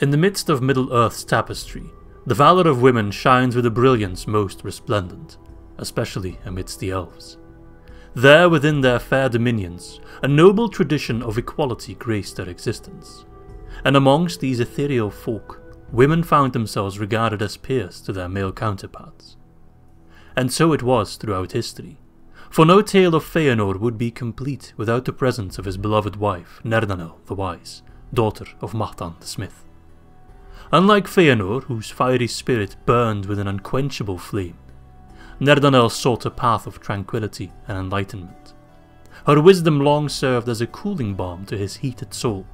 In the midst of Middle Earth's tapestry, the valor of women shines with a brilliance most resplendent, especially amidst the elves. There, within their fair dominions, a noble tradition of equality graced their existence. And amongst these ethereal folk, women found themselves regarded as peers to their male counterparts. And so it was throughout history, for no tale of Feanor would be complete without the presence of his beloved wife, Nerdanel the Wise, daughter of Mahtan the Smith. Unlike Feanor, whose fiery spirit burned with an unquenchable flame, Nerdanel sought a path of tranquility and enlightenment. Her wisdom long served as a cooling balm to his heated soul.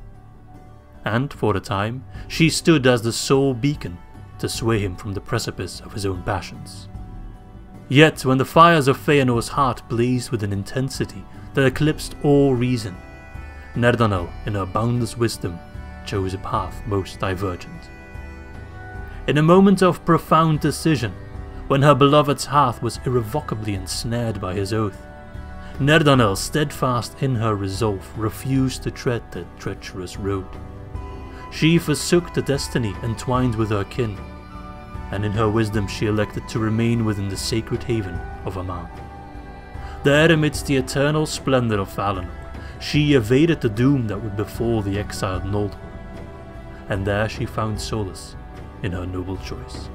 And, for a time, she stood as the sole beacon to sway him from the precipice of his own passions. Yet, when the fires of Feanor's heart blazed with an intensity that eclipsed all reason, Nerdanel, in her boundless wisdom, chose a path most divergent. In a moment of profound decision, when her beloved's heart was irrevocably ensnared by his oath, Nerdanel, steadfast in her resolve, refused to tread that treacherous road. She forsook the destiny entwined with her kin, and in her wisdom she elected to remain within the sacred haven of Aman. There, amidst the eternal splendor of Valinor, she evaded the doom that would befall the exiled Noldor, and there she found solace in her noble choice.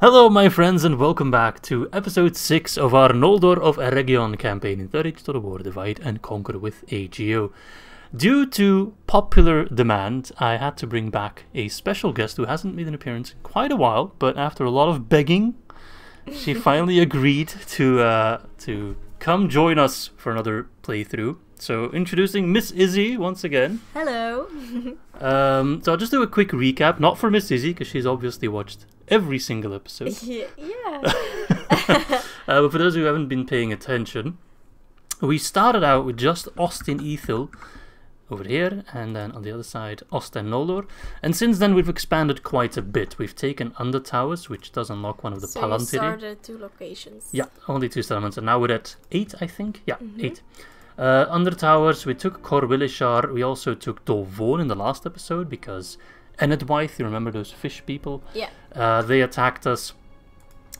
Hello, my friends, and welcome back to episode 6 of our Noldor of Eregion campaign in Third Age Total War Divide and Conquer with AGO. Due to popular demand, I had to bring back a special guest who hasn't made an appearance in quite a while, but after a lot of begging, she finally agreed to uh, to come join us for another playthrough. So, introducing Miss Izzy once again. Hello. Um, so, I'll just do a quick recap, not for Miss Izzy, because she's obviously watched every single episode. yeah. Uh, but for those who haven't been paying attention, we started out with just Ost-in-Edhil over here, and then on the other side, Austin Noldor. And since then, we've expanded quite a bit. We've taken Under Towers, which does unlock one of the so Palantiri. started two locations. Yeah, only two settlements, and now we're at eight, I think. Yeah, Mm-hmm. eight. Uh, under towers, we took Corwillishar. We also took Dolvon in the last episode because Enedwaith, you remember those fish people? Yeah. Uh, they attacked us,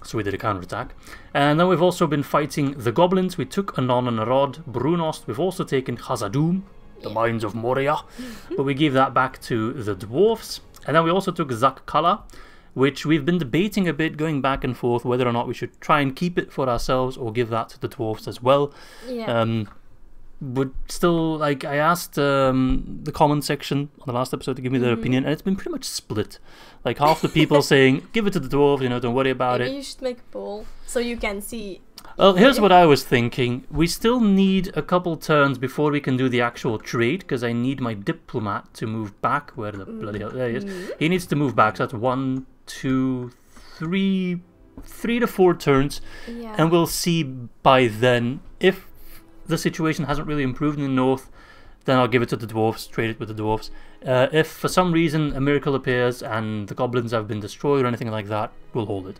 so we did a counterattack. And then we've also been fighting the goblins. We took Anon and Arod, Brunost. We've also taken Khazad-dûm, the Yeah. mines of Moria, but we gave that back to the dwarfs. And then we also took Zakkala, which we've been debating a bit, going back and forth whether or not we should try and keep it for ourselves or give that to the dwarfs as well. Yeah. Um, but still, like I asked um, the comment section on the last episode to give me their Mm-hmm. opinion, and it's been pretty much split. Like half the people saying, "Give it to the dwarf," you know, don't worry about Maybe it. you should make a poll so you can see. Well, here's what I was thinking: we still need a couple turns before we can do the actual trade, because I need my diplomat to move back. Where the bloody hell? There he is. Mm-hmm. He needs to move back. So that's one, two, three, three to four turns Yeah. and we'll see by then if the situation hasn't really improved in the north. Then I'll give it to the dwarfs, trade it with the dwarfs. Uh, if for some reason a miracle appears and the goblins have been destroyed or anything like that, we'll hold it.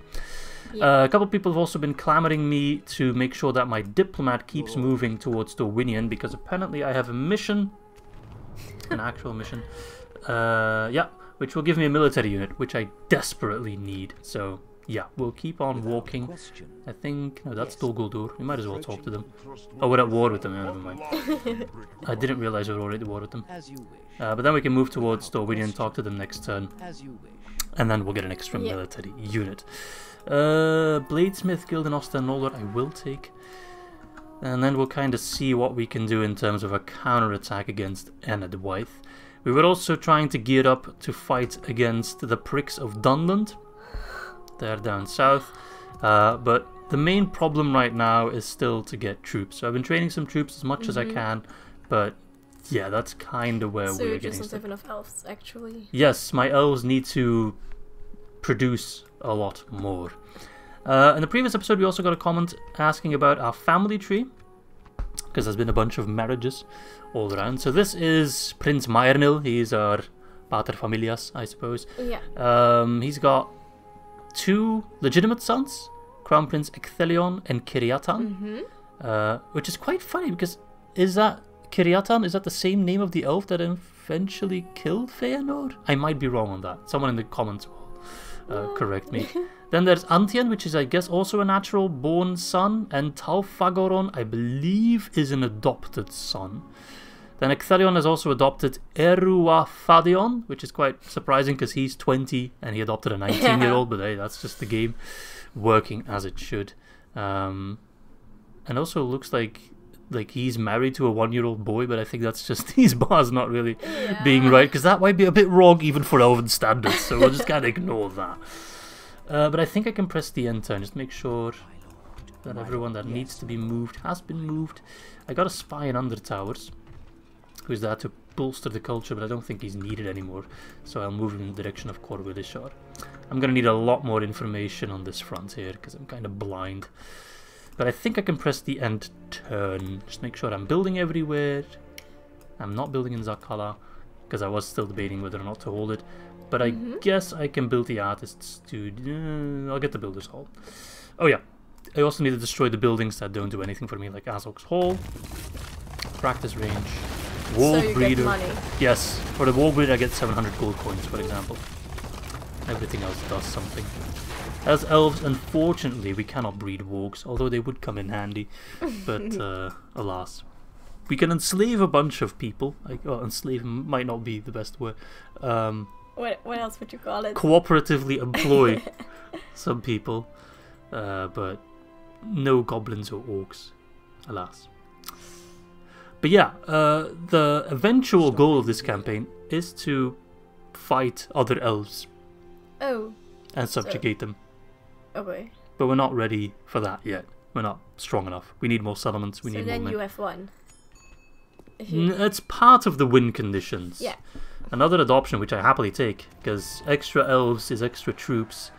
Yeah. Uh, a couple of people have also been clamoring me to make sure that my diplomat keeps moving towards Dorwinion because apparently I have a mission, an actual mission, uh, yeah, which will give me a military unit, which I desperately need. So yeah, we'll keep on walking. I think no, that's Dol Guldur. We might as well talk to them. Oh, we're at war with them. Yeah, never mind. I didn't realize we were already at war with them. As you wish. Uh, but then we can move towards Dorwinion and talk to them next turn As you wish. and then we'll get an extra Yeah. military unit. Uh, Bladesmith Guild and Osten Noldor I will take. And then we'll kind of see what we can do in terms of a counter-attack against Enedwaith. We were also trying to gear up to fight against the pricks of Dunland. They're down south. Uh, but the main problem right now is still to get troops. So I've been training some troops as much as I can, but yeah, that's kind of where so we're So you getting just don't have enough elves, actually. Yes, my elves need to produce a lot more. Uh, in the previous episode, we also got a comment asking about our family tree, because there's been a bunch of marriages all around. So this is Prince Myrnil. He's our pater familias, I suppose. Yeah. Um, he's got two legitimate sons, Crown Prince Ecthelion and Kiriatan, Mm-hmm. uh, which is quite funny because is that Kiriatan? Is that the same name of the elf that eventually killed Feanor? I might be wrong on that. Someone in the comments will uh, correct me. then there's Antien, which is, I guess, also a natural born son, and Taufagoron, I believe, is an adopted son. Then Ecthelion has also adopted Eruafadion, which is quite surprising because he's 20 and he adopted a 19 year old, but hey, that's just the game working as it should. Um, and also looks like like he's married to a one year old boy, but I think that's just these bars not really being right because that might be a bit wrong even for Elven standards, so we'll just kind of ignore that. Uh, but I think I can press the enter and just make sure that everyone that needs to be moved has been moved. I got a spy in Under Towers who's there to bolster the culture, but I don't think he's needed anymore, so I'll move him in the direction of Corwillishar. I'm gonna need a lot more information on this front here because I'm kind of blind. But I think I can press the end turn. Just make sure I'm building everywhere. I'm not building in Zakala because I was still debating whether or not to hold it. But I guess I can build the artist's studio. Uh, I'll get the builder's hall. Oh yeah, I also need to destroy the buildings that don't do anything for me, like Azog's Hall, practice range, wall so breeder. Yes, for the wall breeder I get 700 gold coins, for example. Everything else does something. As elves, unfortunately, we cannot breed wargs, although they would come in handy. But uh, alas, we can enslave a bunch of people. Like, enslave might not be the best word. Um, What what else would you call it? cooperatively employ some people, uh, but no goblins or orcs, alas. But yeah, uh, the eventual goal of this campaign is to fight other elves Oh, and subjugate them. okay. But we're not ready for that yet. We're not strong enough. We need more settlements. We so need then more you men. have one. If It's part of the win conditions. Yeah. Another adoption, which I happily take, because extra elves is extra troops.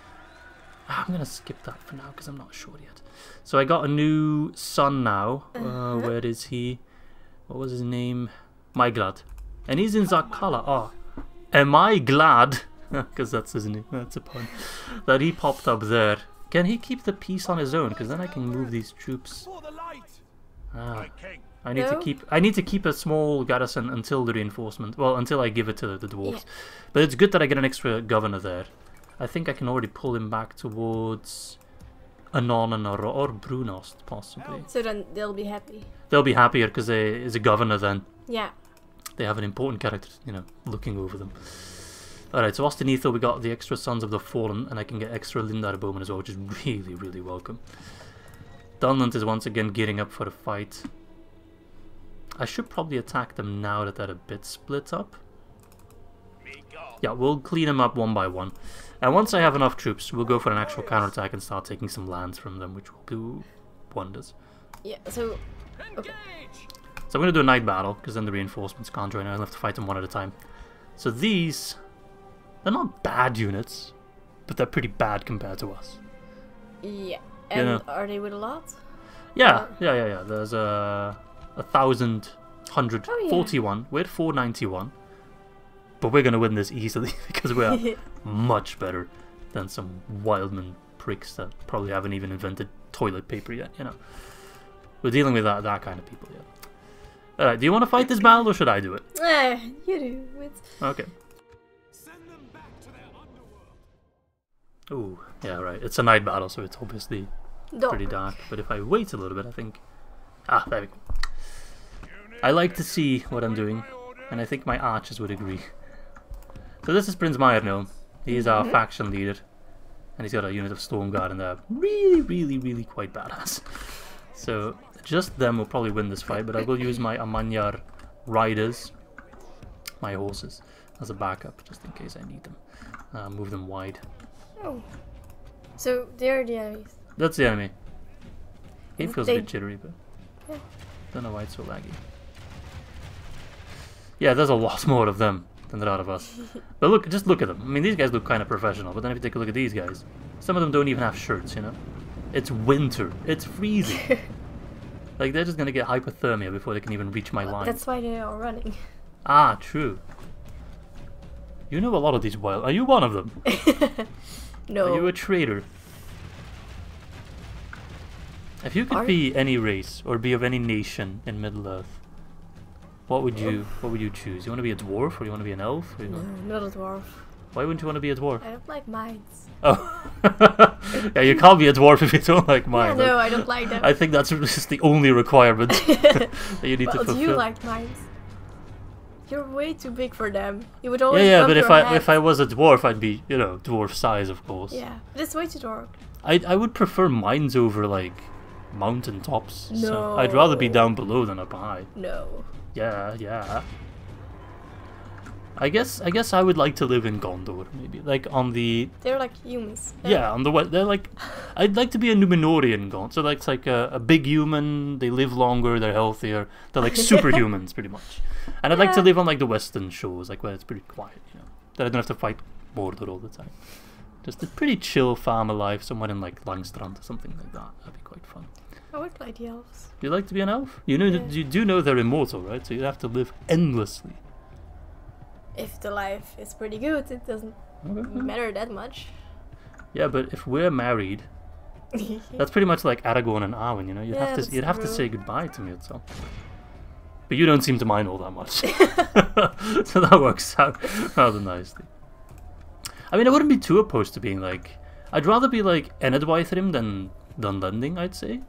Ah, I'm gonna skip that for now because I'm not sure yet. So I got a new son now. Uh, Uh-huh. where is he? What was his name? Myglad. And he's in Zakala. Oh, am I glad? Because that's his name. That's a pun. That he popped up there. Can he keep the peace on his own? Because then I can move these troops. For the light, Ah. I need to keep I need to keep a small garrison until the reinforcement. Well, until I give it to the, the dwarves. Yeah. But it's good that I get an extra governor there. I think I can already pull him back towards Anon or, or Brunost, possibly. Oh. so then they'll be happy. They'll be happier because they is a governor then. Yeah. They have an important character, you know, looking over them. Alright, so Ostenetho, we got the extra Sons of the Fallen, and I can get extra Lindar Bowman as well, which is really, really welcome. Dunland is once again gearing up for a fight. I should probably attack them now that they're a bit split up. Yeah, we'll clean them up one by one. And once I have enough troops, we'll go for an actual counterattack and start taking some lands from them, which will do wonders. Yeah. So Engage. So I'm going to do a night battle, because then the reinforcements can't join. I'll have to fight them one at a time. So these, they're not bad units, but they're pretty bad compared to us. yeah. And Yeah. are they with a lot? Yeah, Uh, yeah, yeah, yeah. There's a a thousand hundred Oh, yeah. We're at four ninety-one, but we're gonna win this easily because we are much better than some wildman pricks that probably haven't even invented toilet paper yet. You know, we're dealing with that that kind of people yet. All right, do you want to fight this battle or should I do it? Eh, you do it. Okay. Send them back to their underworld. Ooh, yeah, right. It's a night battle, so it's obviously pretty dark. But if I wait a little bit, I think. Ah, there we go. I like to see what I'm doing, and I think my archers would agree. So this is Prince Myrnil. He's our faction leader, and he's got a unit of Stormguard, and they're really, really, really quite badass. So just them will probably win this fight, but I will use my Amanyar riders, my horses, as a backup, just in case I need them. Uh, move them wide. Oh. So they're the enemies. That's the enemy. He And feels they- a bit jittery, but Yeah. don't know why it's so laggy. Yeah, there's a lot more of them than there are of us. but look, just look at them. I mean, these guys look kind of professional, but then if you take a look at these guys, some of them don't even have shirts, you know? It's winter. It's freezing. like, they're just gonna get hypothermia before they can even reach my line. That's why they are all running. Ah, true. You know a lot of these wild. Are you one of them? No. Are you a traitor? If you could Are- be any race or be of any nation in Middle Earth, What would you um, What would you choose? You want to be a dwarf or you want to be an elf? Or you No, want- not a dwarf. Why wouldn't you want to be a dwarf? I don't like mines. Oh, yeah, you can't be a dwarf if you don't like mines. yeah, no, I don't like them. I think that's just the only requirement that you need to well, do fulfill. you like mines? You're way too big for them. You would yeah, always yeah, bump but if I head. if I was a dwarf, I'd be you know dwarf size, of course. Yeah, but it's way too dark. I I would prefer mines over like mountain tops. So I'd rather be down below than up high. No. Yeah, yeah. I guess I guess I would like to live in Gondor, maybe like on the They're like humans. yeah on the west. They're like I'd like to be a Numenorean Gondor. So like like a, a big human. They live longer. They're healthier. They're like superhumans pretty much. And I'd like to live on like the western shores, like where it's pretty quiet. You know, that I don't have to fight Mordor all the time. Just a pretty chill farmer life somewhere in like Langstrand or something like that. That'd be quite fun. I would like the elves. You like to be an elf? You know, Yeah. you do know they're immortal, right? So you have to live endlessly. If the life is pretty good, it doesn't Okay. matter that much. Yeah, but if we're married, that's pretty much like Aragorn and Arwen. You know, you'd Yeah, have to you'd have to say goodbye to me, so. But you don't seem to mind all that much, so that works out rather nicely. I mean, I wouldn't be too opposed to being like. I'd rather be like Enedwaithrim than Dunlending. I'd say.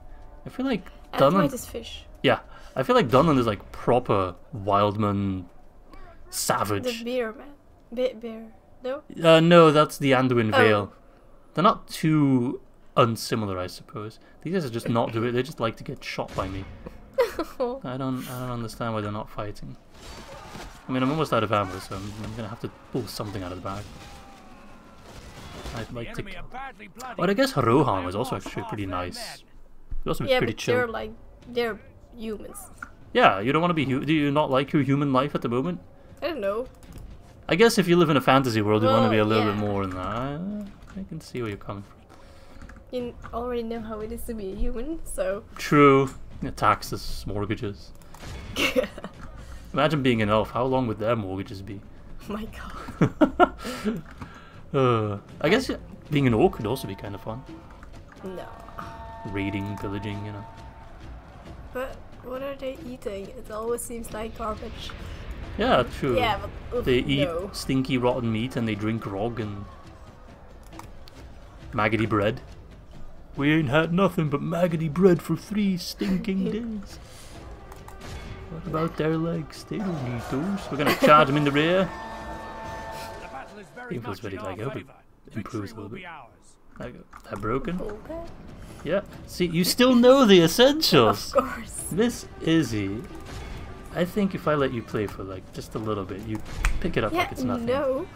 I feel like and Dunland. white is fish. Yeah, I feel like Dunland is like proper wildman, savage. The savage. beer man. Be- bear. No? Uh, no, that's the Anduin Oh. Vale. They're not too unsimilar, I suppose. These guys are just not do it. They just like to get shot by me. I don't, I don't understand why they're not fighting. I mean, I'm almost out of ammo, so I'm, I'm gonna have to pull something out of the bag. I'd like to. enemy are badly blooded. But I guess I Rohan was also actually pretty their nice. Men. It'd also yeah, pretty but they're like they're humans. Yeah, you don't want to be. Hu- do you not like your human life at the moment? I don't know. I guess if you live in a fantasy world, you want to be a little bit more than that. I, can see where you're coming from. You already know how it is to be a human, so True. Yeah, taxes, mortgages. Imagine being an elf. How long would their mortgages be? my god. uh, I guess being an orc could also be kind of fun. No. Raiding, pillaging, you know. But what are they eating? It always seems like garbage. Yeah, true. Yeah, but oof, They eat no. stinky, rotten meat and they drink grog and maggoty bread. We ain't had nothing but maggoty bread for three stinking days. What about their legs? They don't need those. We're gonna charge them in the rear. The battle is very much very like I hope it improves a little be bit. Like, they're broken. Okay. Yeah. See, you still know the essentials. Of course. Miss Izzy, I think if I let you play for like just a little bit, you pick it up Yeah, like it's nothing. no.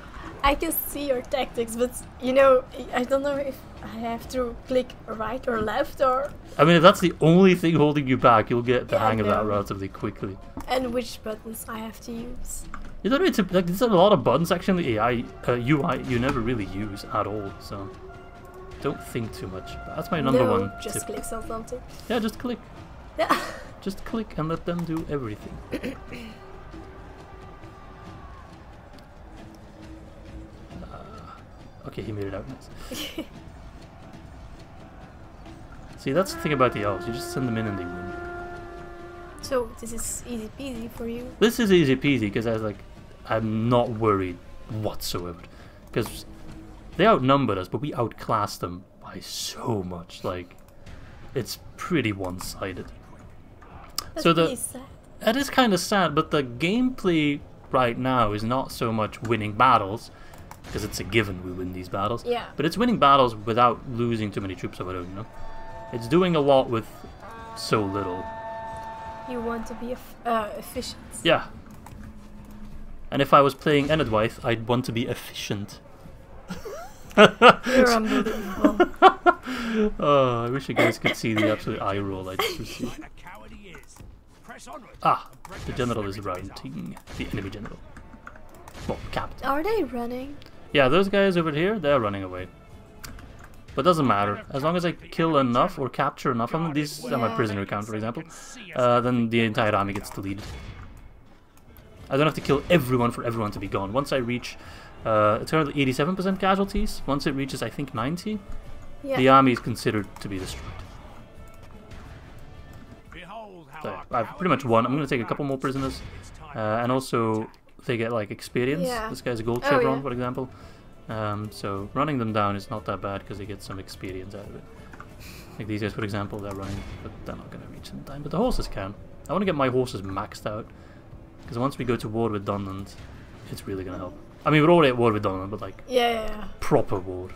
I can see your tactics, but you know, I don't know if I have to click right or left or I mean, if that's the only thing holding you back, you'll get the Yeah, hang of that relatively quickly. and which buttons I have to use. You don't need to like. There's a lot of buttons actually in the AI uh, UI you never really use at all. So don't think too much. That's my number no, one just tip. clicks on something. Yeah, just click. Yeah. Just click and let them do everything. Uh, okay, he made it out nice. See, that's the thing about the elves. You just send them in and they win. so this is easy peasy for you. This is easy peasy because I was like, I'm not worried whatsoever because they outnumbered us, but we outclassed them by so much. Like, it's pretty one-sided. So the-. That is kind of sad, but the gameplay right now is not so much winning battles, because it's a given we win these battles. Yeah. But it's winning battles without losing too many troops of our own, you know? It's doing a lot with so little. You want to be uh, efficient. Yeah. And if I was playing Enedwaith, I'd want to be efficient. You're unbelievable. Oh, I wish you guys could see the absolute eye roll I just received. Like the coward he is. Press onward. Ah, the general is spirit routing. The enemy general. Well, captain. Are they running? Yeah, those guys over here, they're running away. But doesn't matter. As long as I kill enough or capture enough of them, these are my Yeah. prisoner count, for example, Can see us uh, then the entire army gets deleted. I don't have to kill everyone for everyone to be gone. Once I reach, uh, it's currently 87% casualties. Once it reaches, I think, 90, Yeah. the army is considered to be destroyed. Behold how there. I've pretty much won. I'm going to take a couple more prisoners, uh, and also they get like experience. Yeah. This guy's a gold Oh, chevron, yeah. for example. Um, so running them down is not that bad because they get some experience out of it. Like these guys, for example, they're running, but they're not going to reach in time. But the horses can. I want to get my horses maxed out because once we go to war with Dunland, it's really going to help. I mean, we're already at war with Dunland, but like Yeah, yeah, yeah. proper war.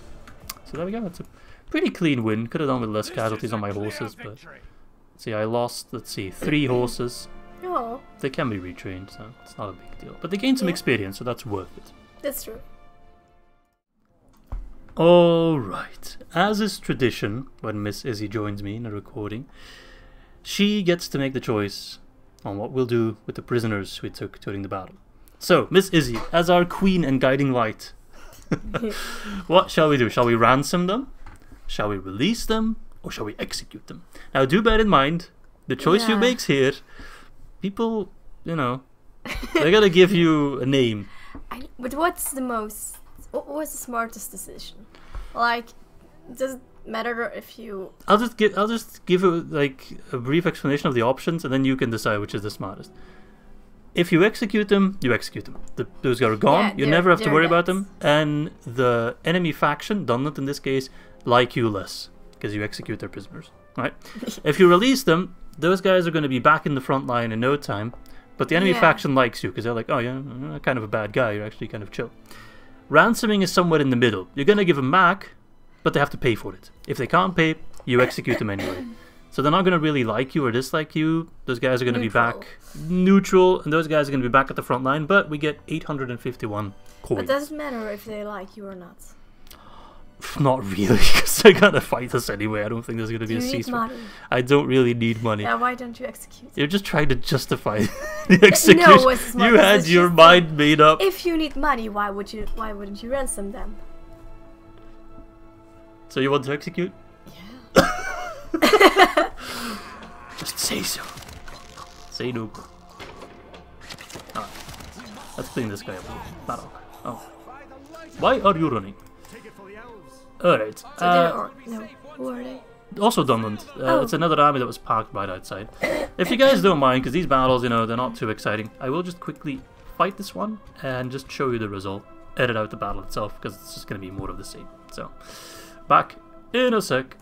So there we go. It's a pretty clean win. Could have done with less casualties on my horses, but see, I lost. Let's see, three horses. Oh, They can be retrained, so it's not a big deal. But they gained some Yeah. experience, so that's worth it. that's true. Alright. As is tradition, when Miss Izzy joins me in a recording, she gets to make the choice on what we'll do with the prisoners we took during the battle. So, Miss Izzy, as our queen and guiding light, what shall we do? Shall we ransom them? Shall we release them? Or shall we execute them? Now, do bear in mind, the choice you Yeah. makes here, people, you know, they're gonna give you a name. I, but what's the most? What was the smartest decision? Like, does it matter if you? I'll just give I'll just give a, like a brief explanation of the options, and then you can decide which is the smartest. If you execute them, you execute them. The, those guys are gone. Yeah, you never have to worry about them. And the enemy faction, Dunlop in this case, like you less because you execute their prisoners. Right? if you release them, those guys are going to be back in the front line in no time. But the enemy Yeah. faction likes you because they're like, oh yeah, you're kind of a bad guy. You're actually kind of chill. Ransoming is somewhere in the middle. You're going to give them back, but they have to pay for it. If they can't pay, you execute them anyway. So they're not going to really like you or dislike you. Those guys are going to be back neutral, and those guys are going to be back at the front line. But we get 851 coins. But doesn't matter if they like you or not? Not really, because they're going to fight us anyway. I don't think there's going to Do be a ceasefire. I don't really need money. Yeah, why don't you execute? You're just trying to justify the execution. what's the you had your mind made up. If you need money, why would you? Why wouldn't you ransom them? So you want to execute? Just say so. Say no. Alright. Let's clean this guy up. Oh. Why are you running? Alright. Uh, no, who are they? also Dunland. Uh, Oh. It's another army that was parked right outside. If you guys don't mind, because these battles, you know, they're not too exciting, I will just quickly fight this one and just show you the result. Edit out the battle itself, because it's just going to be more of the same. So, back in a sec.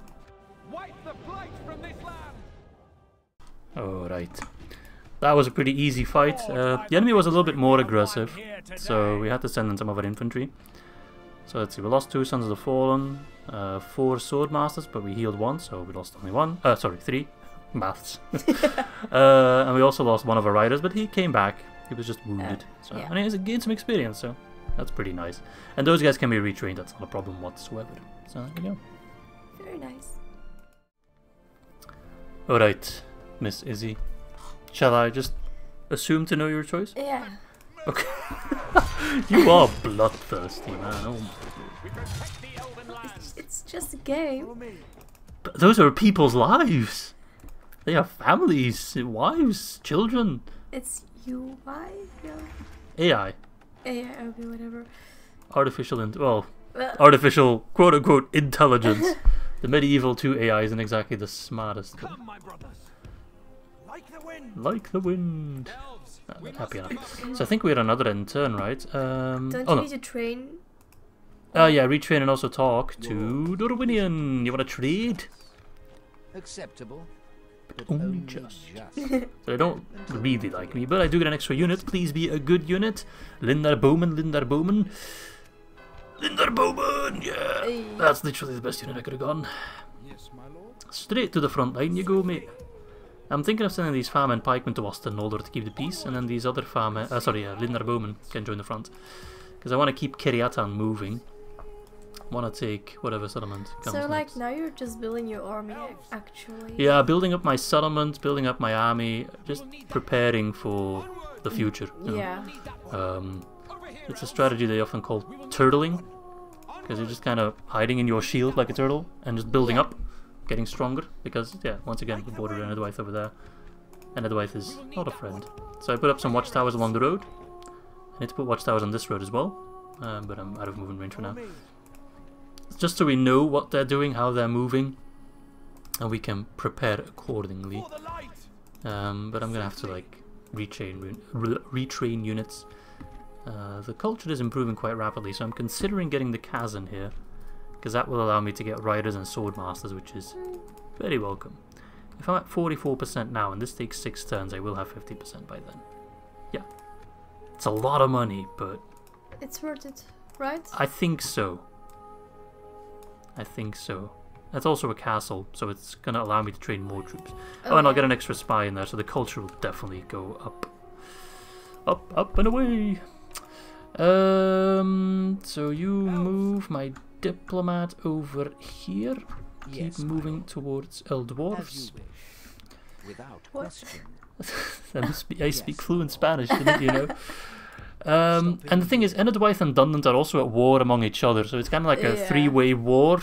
Alright. That was a pretty easy fight. Uh, the enemy was a little bit more aggressive, so we had to send in some of our infantry. So let's see, we lost two Sons of the Fallen, uh, four Sword Masters, but we healed one, so we lost only one. Uh, sorry, three. Maths. uh, and we also lost one of our riders, but he came back. He was just wounded. so, yeah. And he gained some experience, so that's pretty nice. And those guys can be retrained, that's not a problem whatsoever. So there you go. Very nice. Alright, Miss Izzy. Shall I just assume to know your choice? Yeah. Okay. you are bloodthirsty, man. Oh my We protect the elven lands. It's just a game. But those are people's lives. They have families, wives, children. It's you. Why? Yeah. AI, Yeah. Okay. Whatever. artificial, in- well, Well, artificial quote unquote intelligence. the medieval 2 AI isn't exactly the smartest. but Come, wind. Like the wind. Elves. Ah, happy enough. So I think we had another end turn, right? Um, don't oh you no. need to train? Oh yeah, retrain and also talk to Dorwinion. You want to trade? Acceptable, but only only just. just. So they don't really like me, but I do get an extra unit. Please be a good unit. Lindar Bowman, Lindar Bowman. Lindar Bowman, yeah. Hey. That's literally the best unit I could have gone. Yes, my lord. Straight to the front line you go, mate. I'm thinking of sending these farm and pikemen to Austin in order to keep the peace, and then these other farm, uh, sorry, uh, Lindar Bowman can join the front. Because I want to keep Kiryatan moving. Want to take whatever settlement comes So like next. now you're just building your army actually. Yeah, building up my settlement, building up my army, just preparing for the future. Yeah. Um, it's a strategy they often call turtling, because you're just kind of hiding in your shield like a turtle and just building Yeah. up, getting stronger. Because yeah, once again, we bordered an Edwythe over there, and Edwythe is not a friend. So I put up some watchtowers along the road. I need to put watchtowers on this road as well, um, but I'm out of movement range for now. Just so we know what they're doing, how they're moving, and we can prepare accordingly. For the light. Um, but I'm gonna have to like retrain re- retrain units. Uh, the culture is improving quite rapidly, so I'm considering getting the Kaz in here because that will allow me to get riders and sword masters, which is very welcome. If I'm at 44% now and this takes six turns, I will have 50% by then. Yeah, it's a lot of money, but It's worth it, right? I think so. I think so. That's also a castle, so it's gonna allow me to train more troops. Oh, and I'll get an extra spy in there, so the culture will definitely go up. Up, up, and away! Um, so you move my diplomat over here. Keep Yes, my moving towards El As Dwarfs. Without question. I, spe- I speak Yes. fluent Spanish, didn't you know? Um, and the thing is, Enedwaith and Dunland are also at war among each other, so it's kind of like a Yeah. three-way war.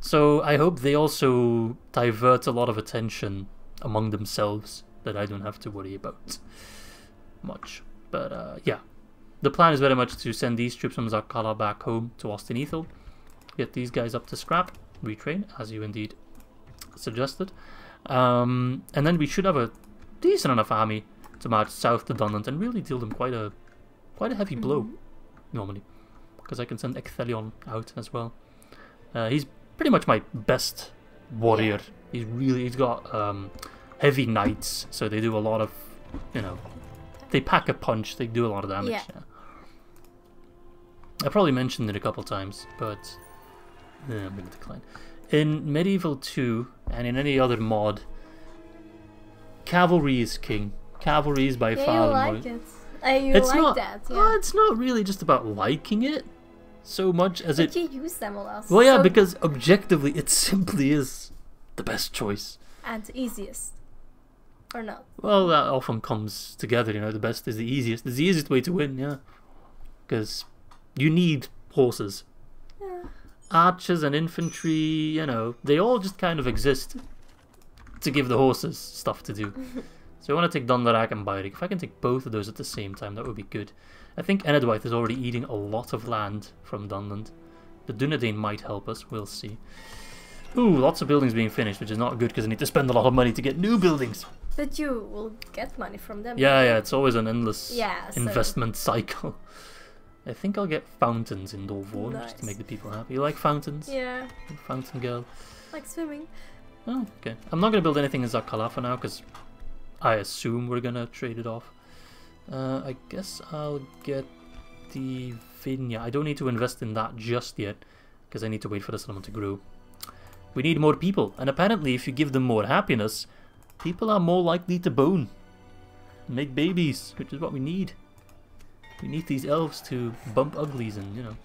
So I hope they also divert a lot of attention among themselves that I don't have to worry about much. But uh, yeah, the plan is very much to send these troops from Zakala back home to Ost-in-Edhil, get these guys up to scrap, retrain, as you indeed suggested, um, and then we should have a decent enough army to march south to Dunland and really deal them quite a quite a heavy blow normally, because I can send Ecthelion out as well. Uh, he's pretty much my best warrior. He's really he's got um, heavy knights, so they do a lot of you know they pack a punch. They do a lot of damage. Yeah. yeah. I probably mentioned it a couple times, but I'm going to decline. In Medieval 2 and in any other mod, cavalry is king. Cavalry is by Yeah, far you like it. Uh, you It's like not. that, yeah. Well, it's not really just about liking it so much as but it. you use them a lot. Well, yeah, so- because objectively, it simply is the best choice. And easiest. Or not. Well, that often comes together, you know. The best is the easiest. It's the easiest way to win, yeah. Because you need horses. Archers and infantry, you know, they all just kind of exist to give the horses stuff to do. so I want to take Dundarak and Bairik. If I can take both of those at the same time, that would be good. I think Enedwaith is already eating a lot of land from Dunland. The Dunedain might help us, we'll see. Ooh, lots of buildings being finished, which is not good because I need to spend a lot of money to get new buildings. But you will get money from them. Yeah, yeah, it's always an endless Yeah, so- investment cycle. I think I'll get fountains in Dolvorn just to make the people happy. You like fountains? Yeah, Fountain girl. like swimming. Oh, okay. I'm not gonna build anything in Zakala for now because I assume we're gonna trade it off. Uh, I guess I'll get the vineyard. I don't need to invest in that just yet because I need to wait for the settlement to grow. We need more people, and apparently, if you give them more happiness, people are more likely to bone, make babies, which is what we need. We need these elves to bump uglies and you know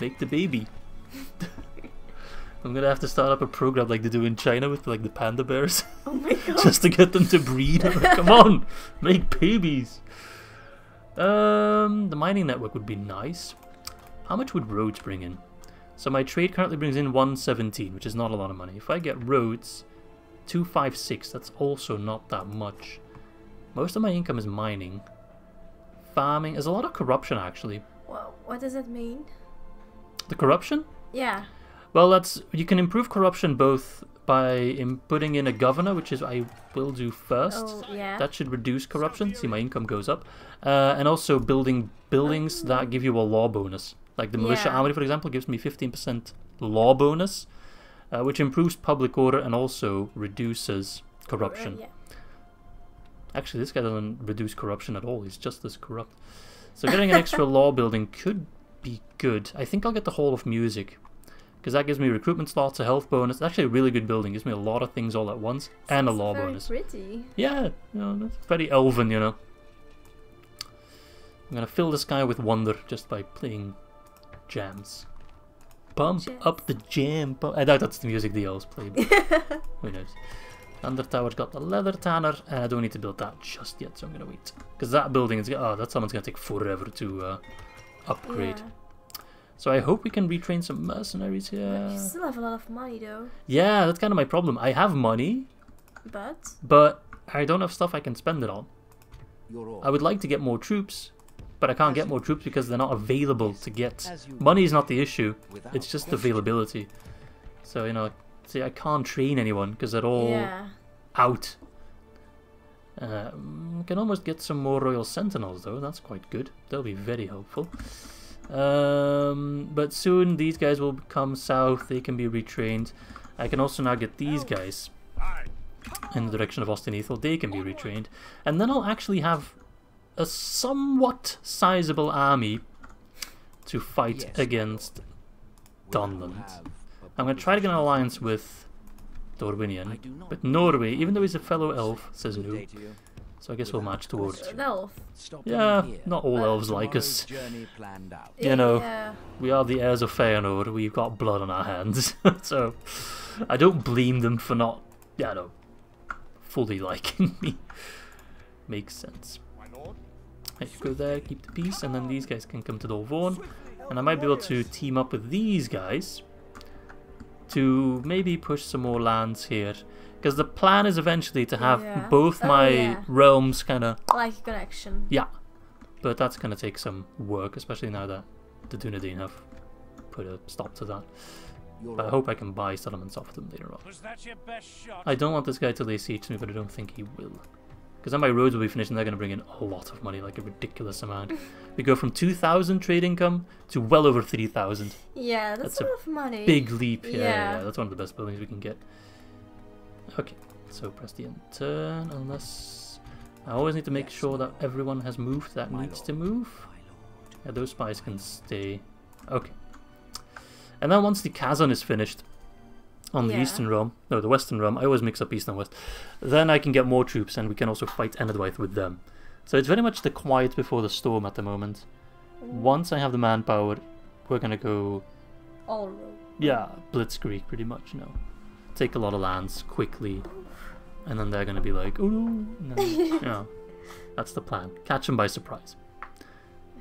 make the baby. I'm gonna have to start up a program like they do in China with like the panda bears, Oh my god. just to get them to breed. Like, Come on, make babies. Um, the mining network would be nice. How much would roads bring in? So my trade currently brings in 117, which is not a lot of money. If I get roads, 256, that's also not that much. Most of my income is mining. Farming, there's a lot of corruption actually. Well, what does that mean? The corruption? Yeah. Well, that's you can improve corruption both by in putting in a governor, which is I will do first. Oh, yeah. That should reduce corruption. See, my income goes up, uh, and also building buildings that give you a law bonus. Like the militia Yeah. army, for example, gives me 15% law bonus, uh, which improves public order and also reduces corruption. Yeah. Actually, this guy doesn't reduce corruption at all. He's just as corrupt. So getting an extra law building could be good. I think I'll get the Hall of Music. Because that gives me recruitment slots, a health bonus. It's actually a really good building. Gives me a lot of things all at once. and a law very bonus. pretty. Yeah, you know, that's very elven, you know. I'm gonna fill this guy with wonder just by playing jams. Bump Jams. up the jam. bu- I doubt that's the music the elves play. but Who knows? Thunder Tower's got the leather tanner, and I don't need to build that just yet, so I'm gonna wait. Because that building is oh, that someone's gonna take forever to uh, upgrade. Yeah. So I hope we can retrain some mercenaries But here. you still have a lot of money though. Yeah, that's kind of my problem. I have money, But but I don't have stuff I can spend it on. I would like to get more troops, but I can't get more troops because they're not available to get. Money is not the issue, it's just question. availability. So, you know, see, I can't train anyone because they're all yeah. out. Um, can almost get some more Royal Sentinels though, that's quite good. They'll be very helpful. Um, but soon these guys will come south, they can be retrained. I can also now get these guys in the direction of Ost-in-Edhil, they can be retrained. And then I'll actually have a somewhat sizable army to fight Yes, against Will you Dunland. have a I'm going to try to get an alliance with I Dorwinion. But Norway, even though he's a fellow elf, says no. day to you. So I guess we'll match towards. An elf. Yeah, not all elves like us. journey planned out. You know. We are the heirs of Feanor. We've got blood on our hands. so I don't blame them for not, yeah, no, fully liking me. Makes sense. My lord. Go there, keep the peace, and then these guys can come to Dolvorn. And I might be able to team up with these guys to maybe push some more lands here. Because the plan is eventually to have Yeah. both Oh, my yeah. realms kind of Like a connection. Yeah, but that's going to take some work, especially now that the Dunedain have put a stop to that. Your But I hope I can buy settlements off them later on. Was that your best shot? I don't want this guy to lay siege to me, but I don't think he will. Because then my roads will be finished and they're going to bring in a lot of money, like a ridiculous amount. we go from 2,000 trade income to well over 3,000. Yeah, that's, That's a a lot of money. Big leap. Yeah, yeah, Yeah. yeah, that's one of the best buildings we can get. Okay, so press the end turn, unless... I always need to make Yes, sure that everyone has moved that My needs lord. to move. Yeah, those spies can stay. Okay. And then once the Kazan is finished on the Yeah. Eastern Realm, no, the Western Realm, I always mix up East and West, then I can get more troops and we can also fight Enedwaith with them. So it's very much the quiet before the storm at the moment. Mm. Once I have the manpower, we're gonna go, All road. yeah, blitzkrieg pretty much, you know. Take a lot of lands quickly, and then they're gonna be like, oh no, you know, that's the plan. Catch them by surprise.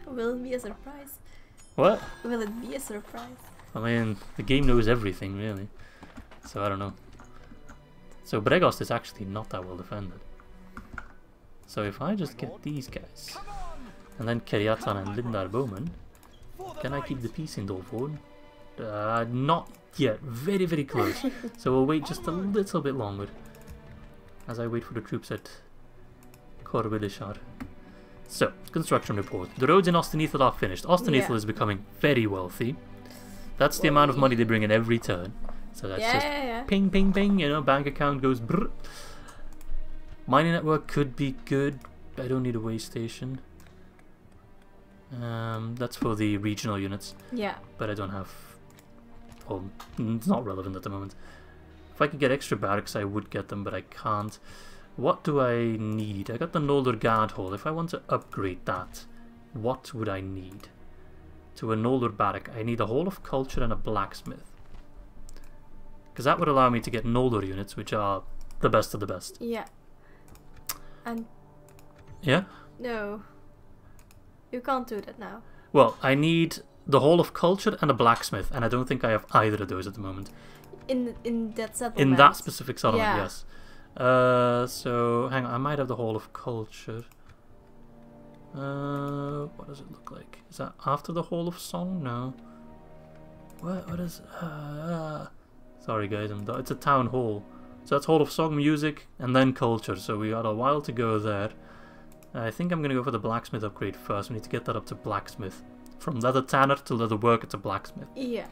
Will it be a surprise? What? Will it be a surprise? I mean, the game knows everything, really. So I don't know. So Bregost is actually not that well defended. So if I just get these guys, and then Keriatan and Lindar Bowman, can I keep the peace in Dolvorn? Uh, not yet. Very, very close. so we'll wait just a little bit longer. As I wait for the troops at Corwillishar. So, construction report. The roads in Ost-in-Edhil are finished. Ost-in-Edhil Yeah. is becoming very wealthy. That's the amount of money they bring in every turn. So that's yeah, just yeah, yeah. ping, ping, ping. You know, bank account goes brr. Mining network could be good. I don't need a way station. Um, that's for the regional units, Yeah. but I don't have. Well, it's not relevant at the moment. If I could get extra barracks, I would get them, but I can't. What do I need? I got the Noldor Guard Hall. If I want to upgrade that, what would I need? To a Noldor Barrack, I need a Hall of Culture and a Blacksmith. Because that would allow me to get Noldor units, which are the best of the best. Yeah. And Yeah? no. You can't do that now. Well, I need the Hall of Culture and a Blacksmith, and I don't think I have either of those at the moment. In in that settlement. In that specific settlement, Yeah. yes. Uh, so, hang on, I might have the Hall of Culture. Uh, what does it look like? Is that after the Hall of Song? No. What, what is... Uh, sorry guys, I'm, it's a town hall. So that's Hall of Song, Music, and then Culture, so we got a while to go there. I think I'm gonna go for the Blacksmith upgrade first, we need to get that up to Blacksmith. From Leather Tanner to Leather Worker to Blacksmith. Yeah.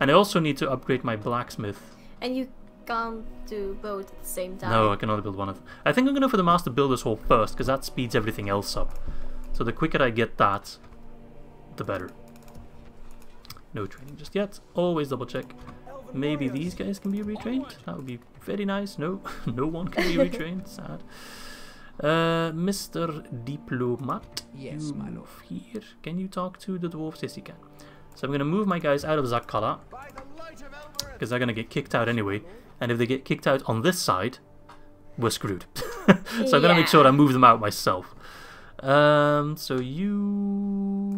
And I also need to upgrade my Blacksmith And you can't do both at the same time. No, I can only build one of them. I think I'm going to go for the Master Builder's Hall first, because that speeds everything else up. So the quicker I get that, the better. No training just yet. Always double check. Maybe these guys can be retrained. That would be very nice. No, no one can be retrained. Sad. Uh, Mr. Diplomat, Yes, you my lord. here. Can you talk to the dwarves? Yes, you can. So I'm going to move my guys out of Zakala, By the light of Elbereth. because they're going to get kicked out anyway. And if they get kicked out on this side, we're screwed. so I'm going to make sure I move them out myself. Um, so you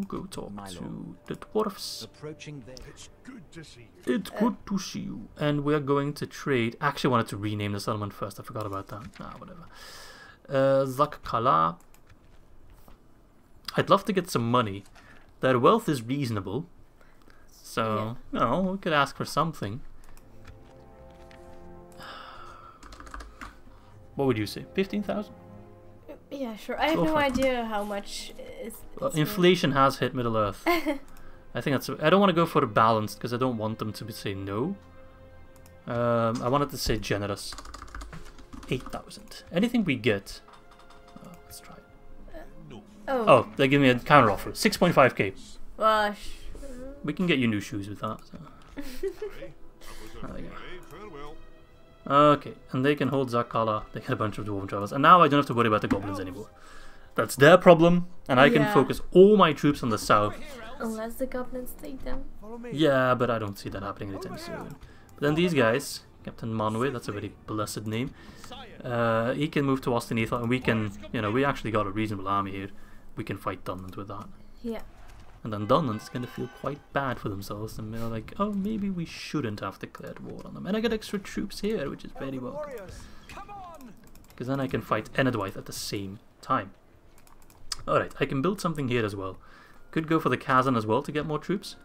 go talk to the dwarfs. Approaching there. It's good to see you. It's good to see you. And we're going to trade. Actually, I wanted to rename the settlement first. I forgot about that. Nah, whatever. Uh, Zakkala. I'd love to get some money. Their wealth is reasonable. So, you know, we could ask for something. What would you say? 15,000? Yeah, sure. I have Go no for idea how much is. Well, inflation has hit Middle Earth. I think that's. I don't want to go for a balanced because I don't want them to be- say no. Um, I wanted to say generous. Eight thousand. Anything we get. Oh, let's try. it. Oh. Oh, they give me a counter offer. Six point five k. Well, We can get you new shoes with that. So. There you go. Farewell. Okay, and they can hold Zakala. They get a bunch of dwarven travels, and now I don't have to worry about the goblins anymore. That's their problem, and I can focus all my troops on the south. unless the goblins take them. Yeah, but I don't see that happening anytime soon. But then these guys, Captain Manway, that's a very blessed name. Uh, he can move to Ost-in-Edhil, and we can, you know, we actually got a reasonable army here. We can fight Dunland with that. Yeah. And then Dunland's gonna feel quite bad for themselves, and they're like, oh, maybe we shouldn't have declared war on them. And I get extra troops here, which is very welcome. Warriors, come on. Because then I can fight Enedwaith at the same time. Alright, I can build something here as well. Could go for the Kazan as well to get more troops.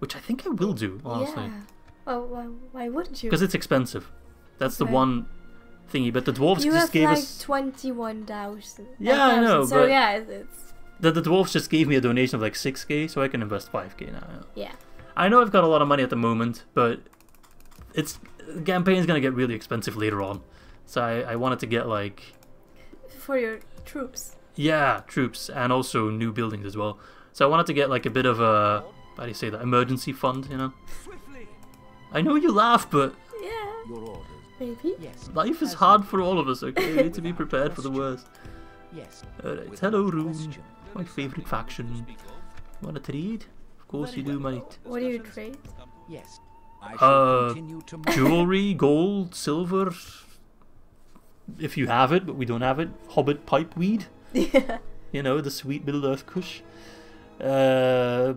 Which I think I will do, honestly. Yeah. Well, why, why wouldn't you? Because it's expensive. That's the one thingy. But the dwarves you just have gave like us. twenty-one thousand. Yeah, I know, So but- yeah, it's, it's The, the dwarves just gave me a donation of like 6k, so I can invest 5k now. yeah. I know I've got a lot of money at the moment, but it's the campaign's gonna get really expensive later on. So I, I wanted to get like For your troops. Yeah, troops and also new buildings as well. So I wanted to get like a bit of a how do you say that emergency fund, you know? Swiftly. I know you laugh, but Yeah. Your orders. Maybe. Yes. life is hard for all of us, okay? We need to be prepared for the worst. Yes. Alright, hello no Rune. My favourite faction. Wanna trade? Of course you do, mate. What do you trade? Yes. Uh, continue to move. Jewelry, gold, silver. If you have it, but we don't have it. Hobbit pipe weed. Yeah. You know, the sweet Middle Earth Kush. Uh,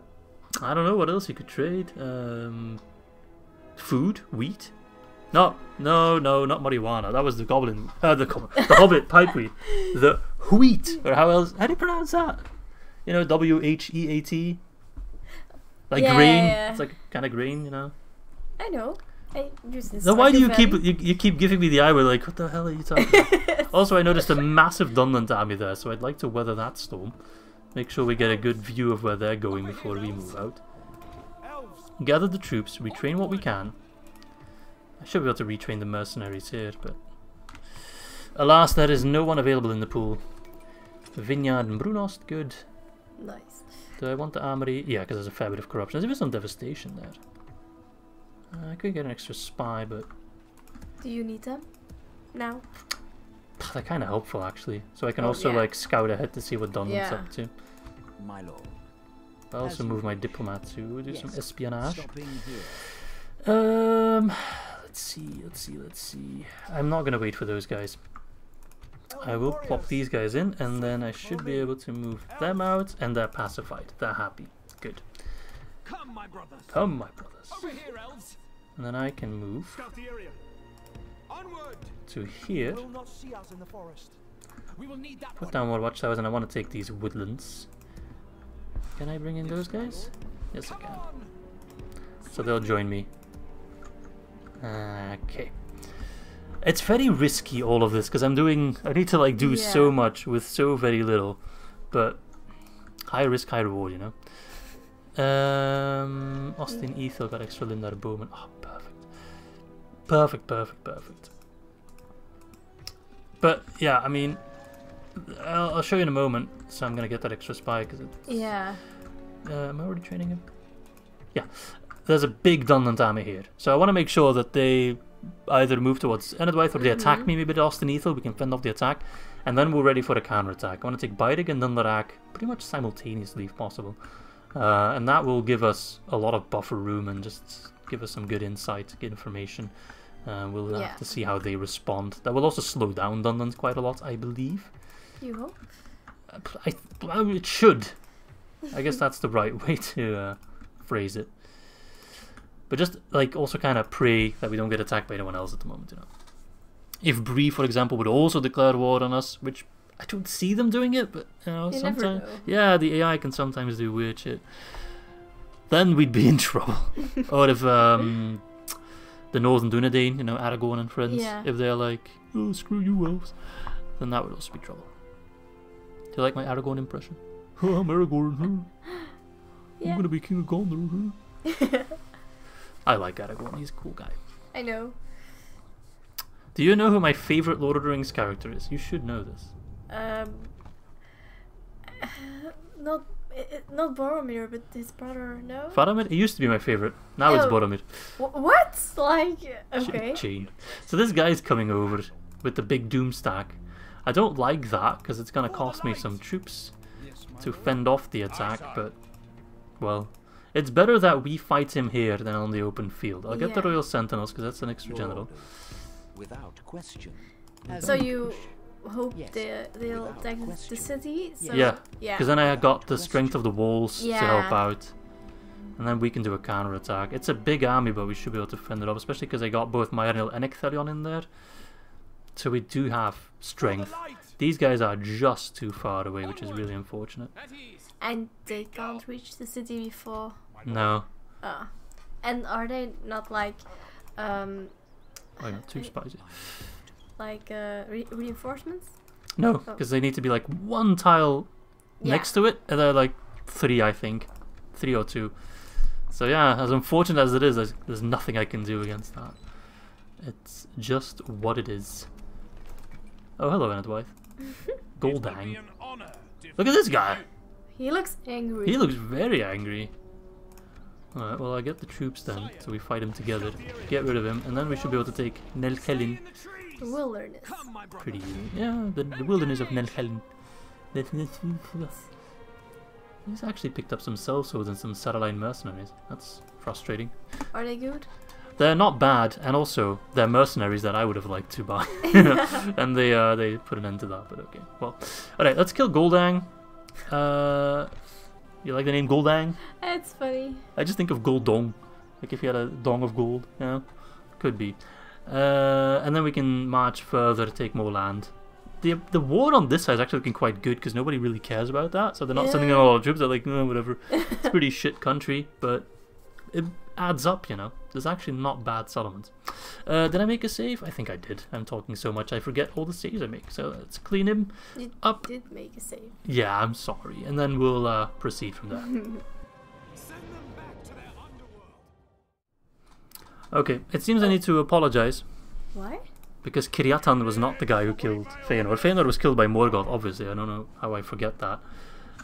I don't know what else you could trade. Um, food, wheat. No, no, no, not marijuana. That was the goblin. Uh, the the Hobbit pipeweed. The wheat, or how else? How do you pronounce that? You know, W H E A T. Like Yeah, grain. yeah, yeah. It's like kind of grain, you know. I know. I use this. Then why do you keep you, you keep giving me the eye? We're like, what the hell are you talking? about? also, I noticed a massive Dunland army there, so I'd like to weather that storm. Make sure we get a good view of where they're going before we move out. Gather the troops, retrain what we can. I should be able to retrain the mercenaries here, but alas, there is no one available in the pool. Vineyard and Brunost, good. Nice. Do I want the armory? Yeah, because there's a fair bit of corruption. There's even some devastation there. Uh, I could get an extra spy, but Do you need them? Now? they're kind of helpful actually. So I can Oh, also yeah. like scout ahead to see what Dunland's Yeah. up to. My lord. I also As move my diplomat to do some espionage. Um, let's see, let's see, let's see. I'm not gonna wait for those guys. I will plop these guys in, and then I should be able to move them out, and they're pacified. They're happy. Good. Come, my brothers. Come, my brothers. Over here, elves. And then I can move Scout the area. Onward. to here. Will not see us in the forest. We will need that Put down more watchtowers, and I want to take these woodlands. Can I bring in those guys? Yes, I can. on. So they'll join me. Uh, okay. It's very risky all of this because I'm doing. I need to like do so much with so very little, but high risk, high reward, you know. Um, Ost-in-Edhil got extra Lindar Bowman. Oh, perfect, perfect, perfect, perfect. But yeah, I mean, I'll, I'll show you in a moment. So I'm gonna get that extra spy because it's Yeah. uh, am I already training him? Yeah. There's a big Dunland army here. So I want to make sure that they either move towards Enedwaith or they attack Mhm. me maybe Ost-in-Edhil. We can fend off the attack. And then we're ready for a counterattack. I want to take Beidig and Dunlarak pretty much simultaneously if possible. Uh, and that will give us a lot of buffer room and just give us some good insight, good information. Uh, we'll Yeah. have to see how they respond. That will also slow down Dunland quite a lot, I believe. You hope? Uh, I, it should. I guess that's the right way to uh, phrase it. But just like also kind of pray that we don't get attacked by anyone else at the moment, you know. If Bree, for example, would also declare war on us, which I don't see them doing it, but you know, You sometimes yeah, the AI can sometimes do weird shit. Then we'd be in trouble. or if um, the Northern Dunedain, you know, Aragorn and friends, Yeah. if they're like, oh screw you elves, then that would also be trouble. Do you like my Aragorn impression? Oh, I'm Aragorn. huh? Yeah. I'm gonna be king of Gondor. huh? I like Aragorn. He's a cool guy. I know. Do you know who my favorite Lord of the Rings character is? You should know this. Um, not i- i- not Boromir, but his brother. No. Faramir? He used to be my favorite. Now it's Oh. Boromir. Wh- what? Like okay. Chain. So this guy's coming over with the big doom stack. I don't like that because it's gonna cost me some troops Yes, to lord. fend off the attack, but well, it's better that we fight him here than on the open field. I'll get the Royal Sentinels because that's an extra Your general. Without question. So you you wish. Hope Yes, they they'll without attack the city? So, Yeah, Yeah. Because then I got the strength of the walls to help out. And then we can do a counter attack. It's a big army, but we should be able to fend it off, especially because I got both Myrnil and Ecthelion in there. So we do have For the strength. These guys are just too far away, which is really unfortunate. And they can't reach the city before. No. Uh, and are they not like, um, Oh, I got two spies. Like uh, re- reinforcements? No, Oh. because they need to be like one tile Yeah. next to it, and they're like three, I think. Three or two. So yeah, as unfortunate as it is, there's, there's nothing I can do against that. It's just what it is. Oh, hello, Enedwaith. Goldang. An honor. Look at this guy! He looks angry. He looks very angry. Alright, well, I get the troops then, so we fight him together. Get rid of him, and then we should be able to take Nêlchelyn in the wilderness. Come, my brother. pretty. Yeah, the, the wilderness of Nêlchelyn. He's actually picked up some sellswords and some Satellite mercenaries. That's frustrating. Are they good? They're not bad, and also they're mercenaries that I would have liked to buy, and they uh, they put an end to that. But okay, well, all right, let's kill Goldang. Uh, you like the name Goldang? It's funny. I just think of Goldong, like if you had a dong of gold. Yeah, could be. Uh, and then we can march further, to take more land. The the war on this side is actually looking quite good because nobody really cares about that, so they're not sending in Yeah. a lot of troops. They're like, "Eh, whatever. It's a pretty shit country, but it adds up, you know. There's actually not bad settlements. Uh, did I make a save? I think I did. I'm talking so much I forget all the saves I make. So let's clean him You up. did make a save. Yeah, I'm sorry, and then we'll uh, proceed from there. Okay, it seems I need to apologize Why? because Ciryatan was not the guy who killed Feanor. Feanor was killed by Morgoth, obviously. I don't know how I forget that.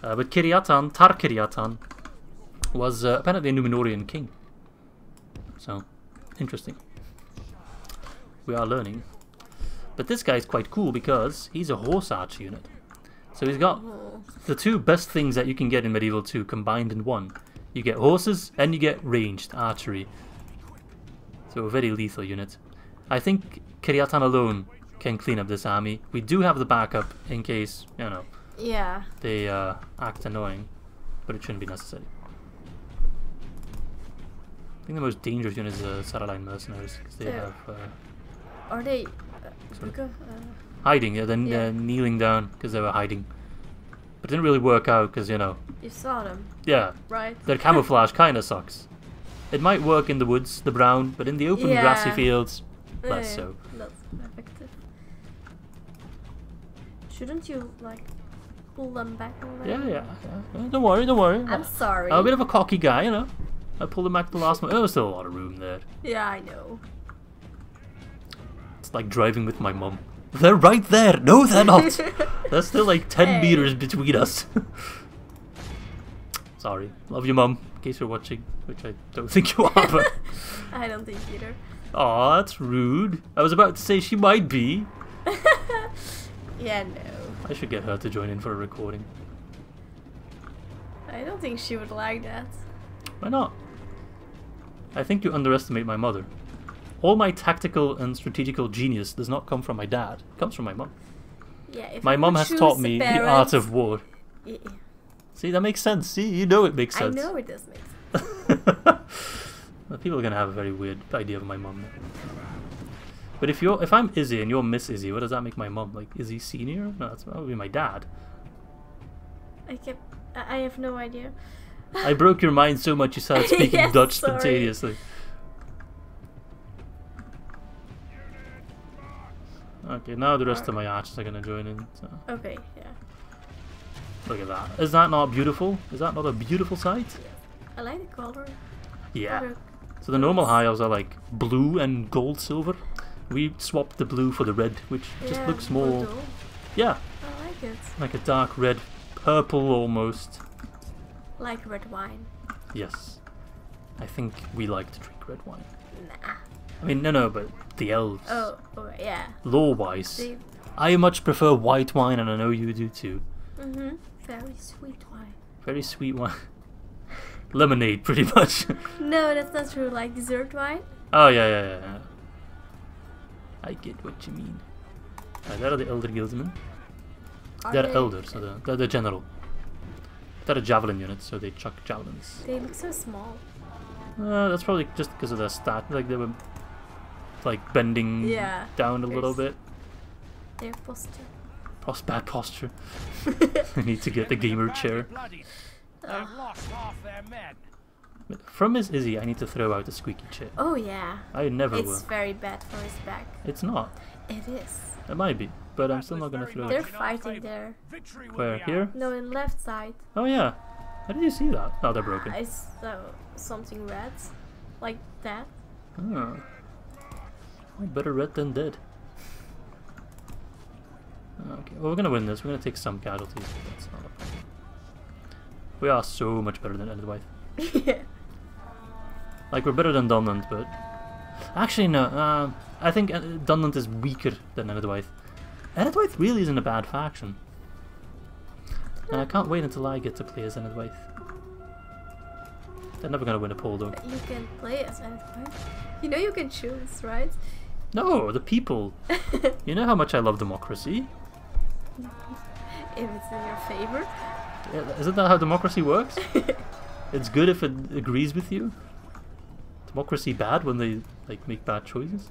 Uh, but Ciryatan, Tar Ciryatan, was uh, apparently a Numenorean king. So, interesting. We are learning. But this guy is quite cool because he's a horse archer unit. So he's got the two best things that you can get in Medieval 2 combined in one. You get horses and you get ranged archery. So a very lethal unit. I think Ciryatan alone can clean up this army. We do have the backup in case, you know, Yeah. they uh, act annoying, but it shouldn't be necessary. I think the most dangerous unit is the Satellite Mercenaries because they have uh, Are they? Uh. Uh, hiding, yeah, uh, kneeling down because they were hiding. But it didn't really work out because, you know, you saw them, yeah, right? their camouflage kind of sucks. It might work in the woods, the brown, but in the open grassy fields, less so. Not effective. Shouldn't you like pull them back already? Yeah, yeah, yeah. Uh, Don't worry, don't worry. I'm sorry. I'm a bit of a cocky guy, you know. I pulled him back the last one. Oh, there's still a lot of room there. Yeah, I know. It's like driving with my mum. They're right there. No, they're not. There's still like 10 Hey. meters between us. Sorry. Love you, mum. In case you're watching, which I don't think you are. But... I don't think either. Aw, that's rude. I was about to say she might be. Yeah, no. I should get her to join in for a recording. I don't think she would like that. Why not? I think you underestimate my mother. All my tactical and strategical genius does not come from my dad. It comes from my mum. Yeah, if My I mum has taught me the art of war. Yeah, See, that makes sense. See, you know it makes I sense. know it does make sense. Well, People are gonna have a very weird idea of my mum. But if you're, if I'm Izzy and you're Miss Izzy, what does that make my mum? Like Izzy Senior? No, that's, that would be my dad. I kept. I I have no idea. I broke your mind so much you started speaking Yes, Dutch sorry. spontaneously. Okay, now the rest of my archers are gonna join in. So. Okay, yeah. Look at that. Is that not beautiful? Is that not a beautiful sight? I like the color. Yeah. Color. So the normal high elves are like blue and gold silver. We swapped the blue for the red, which just looks more, yeah, I like it. like a dark red, purple almost. Like red wine. Yes. I think we like to drink red wine. Nah. I mean, no, no, but the elves, Oh, oh yeah. lore-wise, They. I much prefer white wine, and I know you do too. Mm-hmm. Very sweet wine. Very sweet wine. Lemonade, pretty much. No, that's not true. Like dessert wine. oh yeah, yeah, yeah, yeah. I get what you mean. Right, that are the elder guildsmen. Are They're they- elders, so they're, they're the general. They're a javelin unit, so they chuck javelins. They look so small. Uh, that's probably just because of their stat. Like they were, like bending Yeah, down a little bit. Their posture. Pos bad posture. I need to get the gamer chair. Bloody. They've ah. lost half their men. From Miss Izzy, I need to throw out the squeaky chair. Oh yeah. I never It's will. very bad for his back. It's not. It is. It might be, but I'm still not gonna throw They're it. in our fighting there. Victory will Where here? No, in left side. Oh yeah. How did you see that? Oh, they're broken. I saw something red, like that. Oh. Well, better red than dead. Okay, well we're gonna win this. We're gonna take some casualties, but that's not a problem. We are so much better than yeah. Like we're better than Dunland, but actually no. Uh, I think uh, Dunland is weaker than Enedwaith. Enedwaith really isn't a bad faction, and I can't wait until I get to play as Enedwaith. They're never gonna win a poll though. You can play as anyone. You know you can choose, right? No, the people. You know how much I love democracy. It's in your favor. Yeah, Isn't that how democracy works? It's good if it agrees with you. Democracy bad when they like make bad choices.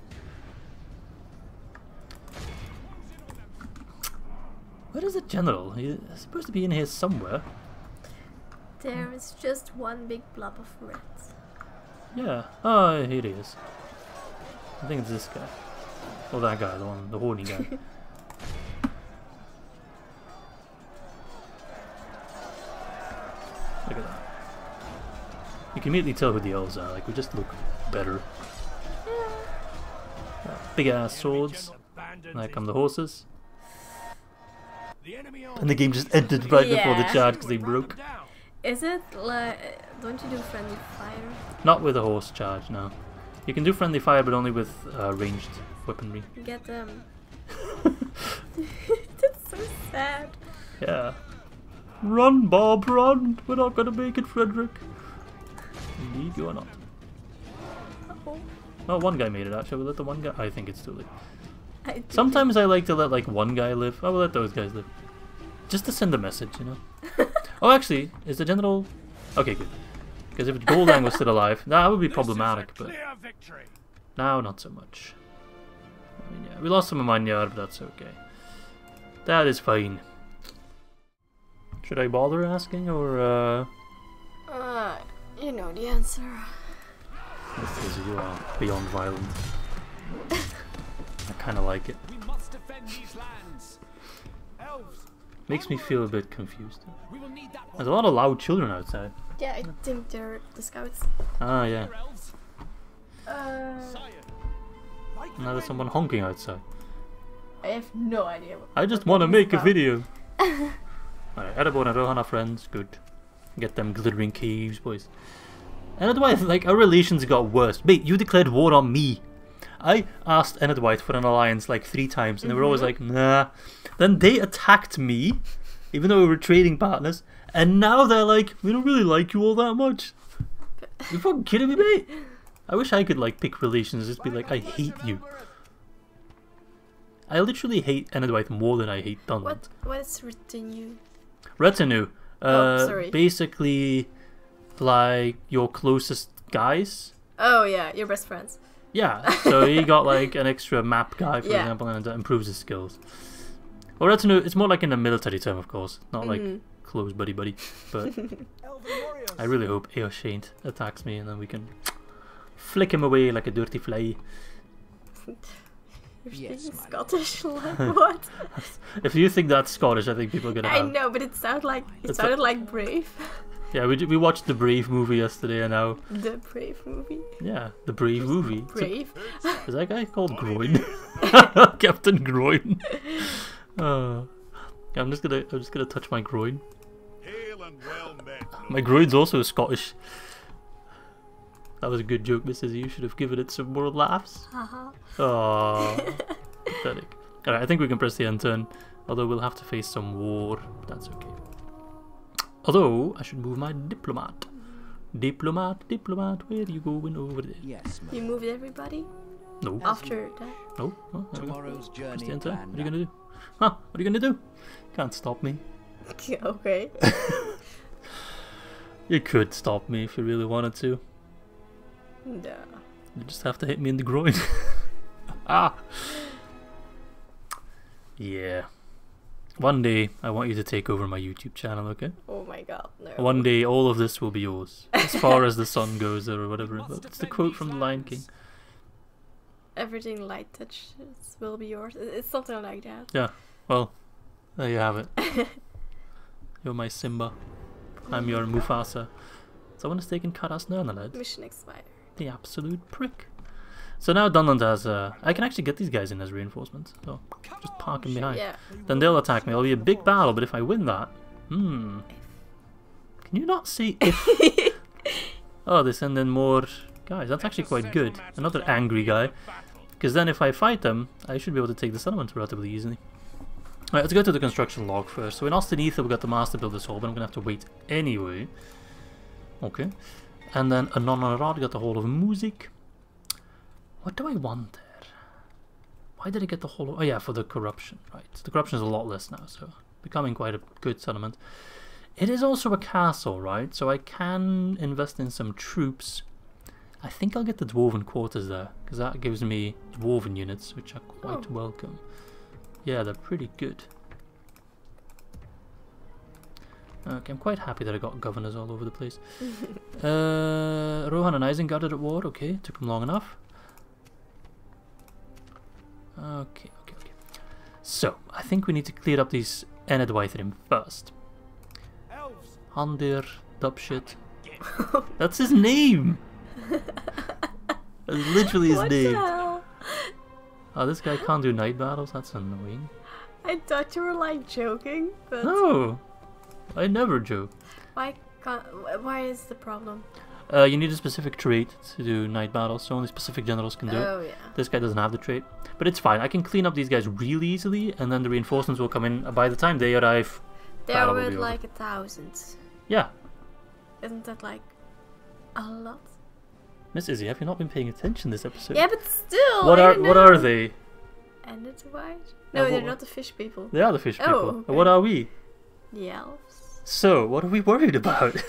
Where is the general? He's supposed to be in here somewhere. There is just one big blob of red. Yeah. Oh, here he is. I think it's this guy. Or that guy, the one, the horny guy. Look at that. You can immediately tell who the elves are. Like we just look better. Big ass swords. Like I'm the horses. The enemy And the game just ended right before the charge because they broke. Is it like? Don't you do friendly fire? Not with a horse charge, no. You can do friendly fire, but only with uh, ranged weaponry. Get them. That's so sad. Yeah. Run, Bob, run! We're not gonna make it, Frederick. Indeed, you are not. Oh, Oh, one guy made it. Actually, we let the one guy. I think it's too late. I Sometimes I like to let like one guy live. I will let those guys live, just to send a message, you know. oh, actually, is the general? Okay, good. Because if Goldang was still alive, that would be problematic. But victory. now, not so much. I mean, yeah, we lost some of my yard, but that's okay. That is fine. Should I bother asking, or uh? Uh, you know the answer. Because you are beyond violent. I kind of like it. We must defend these lands. Elves, Makes me feel a bit confused. we will need that There's a lot of loud children outside. Yeah, I think they're the scouts. Ah, yeah. Uh, Now there's someone honking outside. I have no idea. What I just want to that is make a video. Alright, Erebor and Rohan are friends. Good. Get them glittering caves, boys. Enedwaith, like, our relations got worse. Mate, you declared war on me. I asked Enedwaith for an alliance like three times, and they were always mm-hmm. like, nah. Then they attacked me, even though we were trading partners, and now they're like, we don't really like you all that much. You fucking kidding me, mate? I wish I could like pick relations, just be like, I hate you. I literally hate Enedwaith more than I hate Dunland. What what is retinue? Retinue. Uh, Oh, sorry. Basically, like your closest guys. Oh yeah, your best friends. Yeah. So he got like an extra map guy, for Yeah. example, and that improves his skills. Well, retinue. It's more like in a military term, of course, not like Mhm. close buddy buddy. But I really hope Eoshaint attacks me, and then we can flick him away like a dirty fly. You're Yes, speaking Scottish? like what? If you think that's Scottish, I think people are gonna I have. know, but it sounded like it It's a- sounded like Brave, Yeah, we, we watched the Brave movie yesterday, and now the Brave movie. yeah, the Brave movie. It's a- Brave. is that guy called Groin? Captain Groin. Uh, yeah, I'm just gonna I'm just gonna touch my groin. Hail and well met. My groin's also Scottish. That was a good joke, Mrs. You should have given it some more laughs. Haha. Oh, pathetic. Alright, I think we can press the end turn. Although we'll have to face some war. That's okay. Although, I should move my diplomat. Diplomat, diplomat, where are you going over there? Yes, You madam. moved everybody No, after that. no, no. there we. Tomorrow's Press journey the end turn. What are you gonna do? Huh? What are you gonna do? Can't stop me. okay. You could stop me if you really wanted to. No. You just have to hit me in the groin. ah. Yeah. One day, I want you to take over my YouTube channel, okay? Oh my god, no. One day, all of this will be yours, as far as the sun goes, or whatever. It's the quote from The Lion King. Everything light touches will be yours. It's something like that. Yeah. Well, there you have it. You're my Simba. I'm your Mufasa. Someone has taken Karas Nernaled. Mission expired. The absolute prick. So now Dunland has. Uh, I can actually get these guys in as reinforcements. So just park them behind. Yeah. Then they'll attack me. It'll be a big battle, but if I win that, hmm. Can you not see if? oh, they send in more guys. That's actually quite good. Another angry guy. Because then if I fight them, I should be able to take the settlement relatively easily. Alright, let's go to the construction log first. So in Ost-in-Edhil, we've got the Master Builder's Hall, but I'm going to have to wait anyway. Okay. And then Anonarad got the Hall of Music. What do I want there? Why did I get the Hall of... Oh yeah, for the corruption, right. The corruption is a lot less now, so becoming quite a good settlement. It is also a castle, right? So I can invest in some troops. I think I'll get the dwarven quarters there, because that gives me dwarven units, which are quite Oh. welcome. Yeah, they're pretty good. Okay, I'm quite happy that I got governors all over the place. uh, Rohan and Isengard are at war. Okay, took them long enough. Okay, okay, okay. So, I think we need to clear up these Enedwaithrim first. Elves. Handir, Dubshit. That's his name! That's literally his what name. hell? Oh, this guy can't do night battles? That's annoying. I thought you were like joking, but No! I never joke. why can't? Why is the problem? Uh, you need a specific trait to do night battles, so only specific generals can do it. Oh yeah. This guy doesn't have the trait. But it's fine, I can clean up these guys really easily, and then the reinforcements will come in. By the time they arrive, There were like a thousand. yeah. Isn't that like a lot? Miss Izzy, have you not been paying attention this episode? Yeah, but still. What I are what are they? And it's white. Uh, No, they're not the fish people. They are the fish Oh, people. okay. What are we? The elves. So, what are we worried about?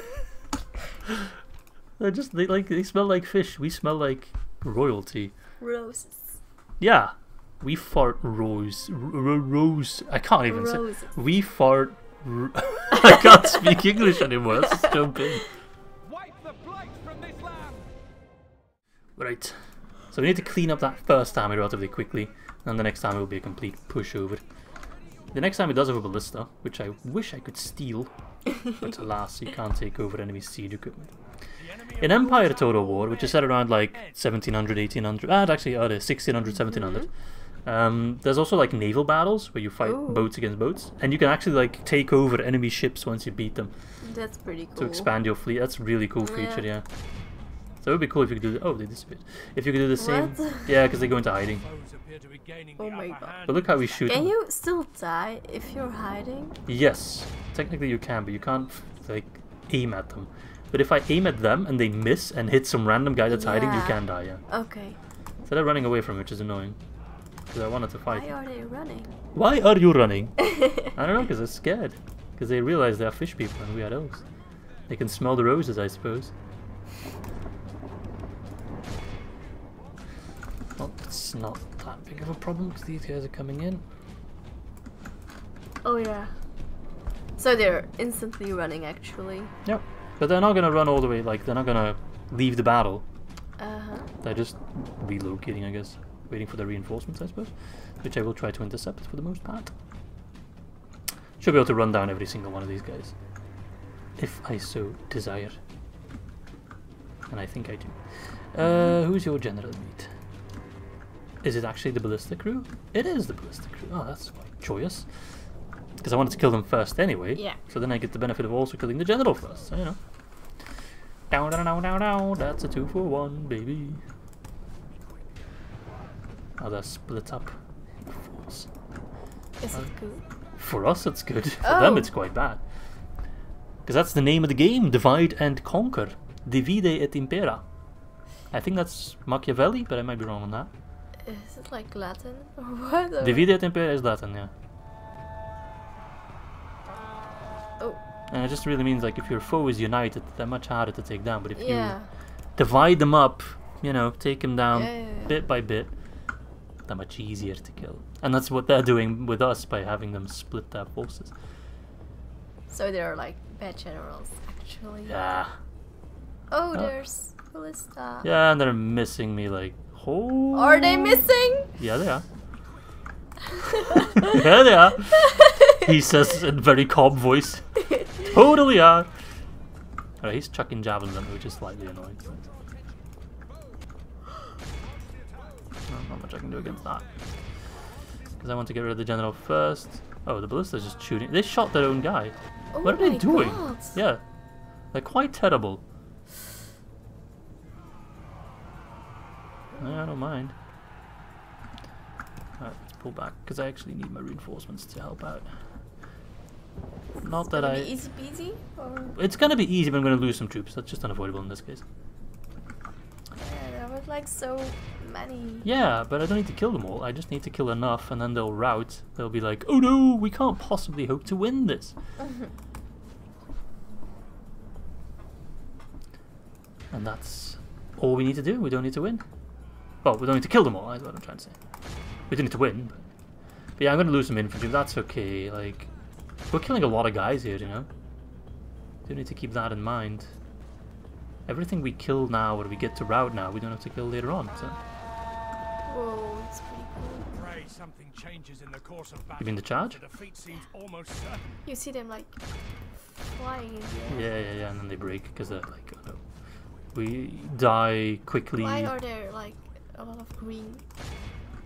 They're just they like they smell like fish. We smell like royalty. Roses. Yeah, we fart rose r- r- rose. I can't even Roses. say. We fart. R- I can't speak English anymore. Let's just jump in. Wipe the blight from this land. Right. So we need to clean up that first army relatively quickly, and the next time it will be a complete pushover. The next time it does have a ballista, which I wish I could steal, but alas, you can't take over enemy siege equipment. In Empire Total War, which is set around like 1700, 1800, ah, actually, uh, 1600, 1700, um, there's also like naval battles where you fight Ooh. boats against boats, and you can actually like take over enemy ships once you beat them That's pretty cool. to expand your fleet. That's a really cool feature, Yeah. yeah. So it would be cool if you could do the, oh they disappeared. If you could do the same, What? yeah, because they go into hiding. Foes appear to be gaining Oh my God. But look how we shoot. Can them. you still die if you're hiding? Yes, technically you can, but you can't like aim at them. But if I aim at them and they miss and hit some random guy that's hiding, you can die. Yeah. Okay. So they're running away from me, which is annoying. Because I wanted to fight. Why are they running? Why are you running? I don't know, because they're scared. Because they realize they're fish people and we are elves. They can smell the roses, I suppose. Well, it's not that big of a problem because these guys are coming in. Oh yeah. So they're instantly running actually. Yep. But they're not gonna run all the way, like, they're not gonna leave the battle. Uh huh. They're just relocating, I guess. waiting for the reinforcements, I suppose, which I will try to intercept for the most part. Should be able to run down every single one of these guys, if I so desire. And I think I do. Uh, who's your general meet? Is it actually the ballista crew? It is the ballista crew. Oh, that's quite joyous. Because I wanted to kill them first anyway. Yeah. So then I get the benefit of also killing the general first. So, you know. Down, down, down, down, down. That's a two for one, baby. Oh, they're split up. Fools. Is it good? For us, it's good. For them, Oh. it's quite bad. Because that's the name of the game: divide and conquer. Divide et impera. I think that's Machiavelli, but I might be wrong on that. Is it like Latin or what? Or- Divide et impera is Latin, yeah. Oh, And it just really means like if your foe is united, they're much harder to take down. But if yeah. you divide them up, you know, take them down Yeah, yeah, bit by bit, they're much easier to kill. And that's what they're doing with us by having them split their forces. So they're like bad generals, actually. Yeah. Oh, Oh. there's Ballista. Yeah, and they're missing me like. Oh. Are they missing? Yeah, they are. yeah, they are. He says in very calm voice. totally are. Alright, he's chucking javelins at me, which is slightly annoying. No, not much I can do against that. Because I want to get rid of the general first. Oh, the ballista's just shooting. They shot their own guy. Oh what are they doing? God. Yeah. They're quite terrible. I don't mind. Alright, let's pull back, because I actually need my reinforcements to help out. Not that Gonna I... be easy peasy? Or It's gonna be easy, but I'm gonna lose some troops. That's just unavoidable in this case. yeah, there was like so many. Yeah, but I don't need to kill them all. I just need to kill enough, and then they'll rout. They'll be like, oh no, we can't possibly hope to win this. and that's all we need to do. We don't need to win. Well, we don't need to kill them all, that's what I'm trying to say. We do need to win. But, but yeah, I'm going to lose some infantry. That's okay. Like, we're killing a lot of guys here, you know? Do need to keep that in mind. Everything we kill now, or we get to route now, we don't have to kill later on. So. Whoa, it's pretty cool. Pray something changes in the course of battle. You mean the charge? The defeat seems almost certain. You see them like flying in the air. Yeah, yeah, yeah, and then they break because they're like, oh no. We die quickly Why are there like a lot of green?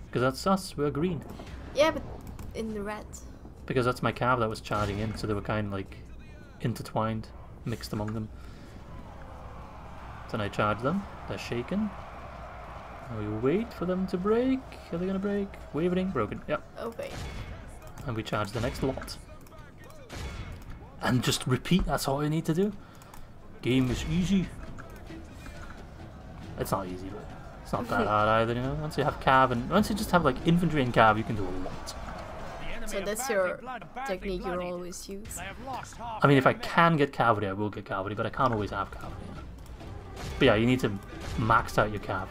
because that's us. We're green Yeah, but in the red. because that's my cab that was charging in, so they were kind of like intertwined, mixed among them. Then I charge them. They're shaken. And we wait for them to break. Are they gonna break? Wavering, broken. Yep. Okay. And we charge the next lot. And just repeat. That's all you need to do. Game is easy. It's not easy, but it's not that hard either. You know, once you have cav and once you just have like infantry and cav, you can do a lot. So that's your technique you bloodied. always use. They have lost half I mean, if I can get cavalry, I will get cavalry, but I can't always have cavalry. But yeah, you need to max out your cav.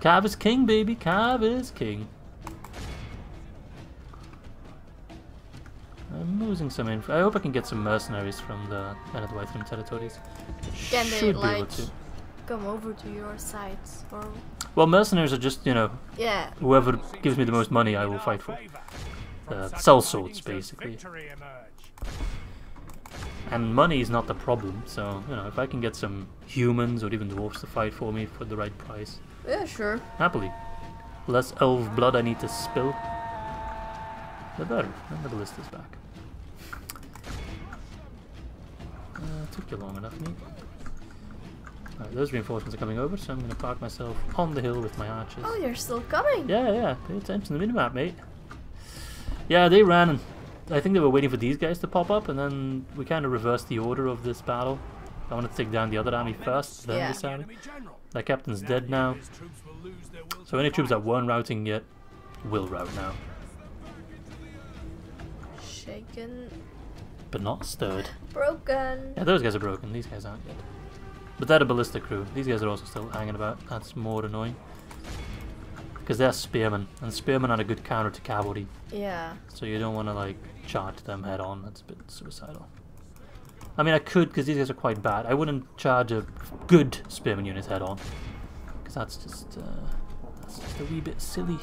Cav is king, baby. Cav is king. I'm losing some info. I hope I can get some mercenaries from the Men of the White Rim territories. Can they, Should be able to. Come over to your side or Well, mercenaries are just, you know, yeah. whoever gives me the most money, I will fight for. Uh, sell swords, basically. And money is not the problem, so, you know, if I can get some humans or even dwarves to fight for me for the right price, Yeah, sure. happily. Less elf blood I need to spill, the better. And the ballista's back. Uh, took you long enough, mate. Alright, those reinforcements are coming over, so I'm going to park myself on the hill with my archers. Oh, you're still coming. Yeah, yeah, pay attention to the minimap, mate. Yeah, they ran. and I think they were waiting for these guys to pop up, and then we kind of reversed the order of this battle. I wanted to take down the other army first, then Yeah. this army. Enemy general. Their captain's dead now, His troops will lose their will so any troops that weren't routing yet will route now, Shaken. but not stirred. Broken. Yeah, those guys are broken. These guys aren't yet. But they're a ballista crew. These guys are also still hanging about. That's more annoying. Because they're spearmen, and spearmen are a good counter to cavalry. Yeah. So you don't want to like charge them head on. That's a bit suicidal. I mean, I could because these guys are quite bad. I wouldn't charge a good spearman unit head on because that's just uh, that's just a wee bit silly.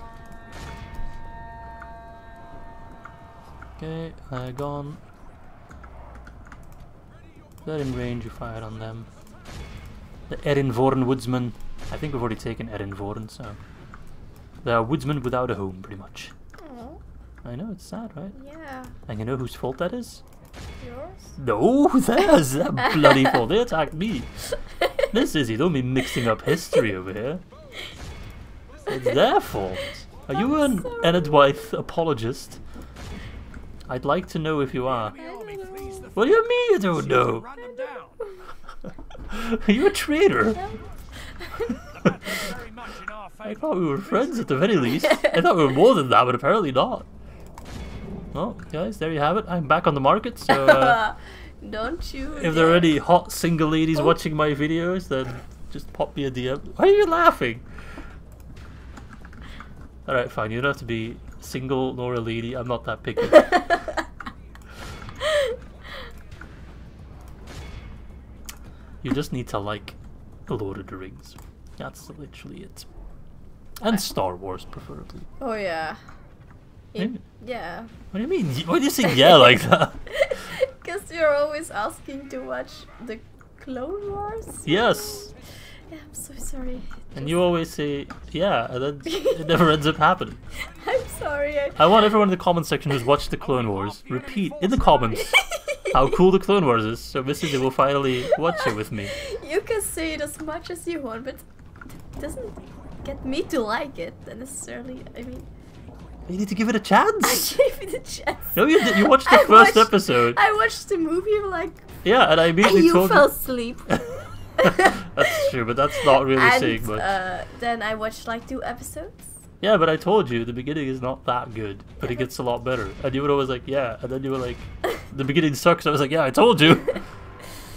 Okay, uh, gone. They're in range, you fired on them. The Eryn Vorn woodsman. I think we've already taken Eryn Vorn, so. They are woodsmen without a home, pretty much. Oh, I know, it's sad, right? yeah. And you know whose fault that is? Yours? No, theirs! That bloody fault. They attacked me. This is, you don't be mixing up history over here. It's their fault. Are you I'm an sorry. Enedwaith apologist? I'd like to know if you are. The army flees the What do you mean you don't know? Run them down. Are you a traitor? The battle is very much in our I thought we were friends at the very least. I thought we were more than that, but apparently not. Well, guys, there you have it. I'm back on the market, so uh, Don't you? if there are any hot single ladies Oh. watching my videos, then just pop me a DM. Why are you laughing? Alright, fine. You don't have to be single nor a lady. I'm not that picky. you just need to like Lord of the Rings. That's literally it. And Star Wars, preferably. Oh yeah. Yeah. Yeah. What do you mean? Why do you say yeah like that? Because you're always asking to watch the Clone Wars. Yes. Yeah, I'm so sorry. And you always say yeah, and then it never ends up happening. I'm sorry. I... I want everyone in the comment section who's watched the Clone Wars repeat in the comments how cool the Clone Wars is, so Mrs. will finally watch it with me. You can say it as much as you want, but it doesn't get me to like it necessarily. I mean, You need to give it a chance. I gave it a chance. No, you did. You watched the I first watched- episode. I watched the movie like Yeah, and I and immediately you told fell you. asleep. that's true, but that's not really saying much. uh, then I watched like two episodes. Yeah, but I told you the beginning is not that good, but it gets a lot better. And you were always like, yeah, and then you were like, the beginning sucks. I was like, yeah, I told you.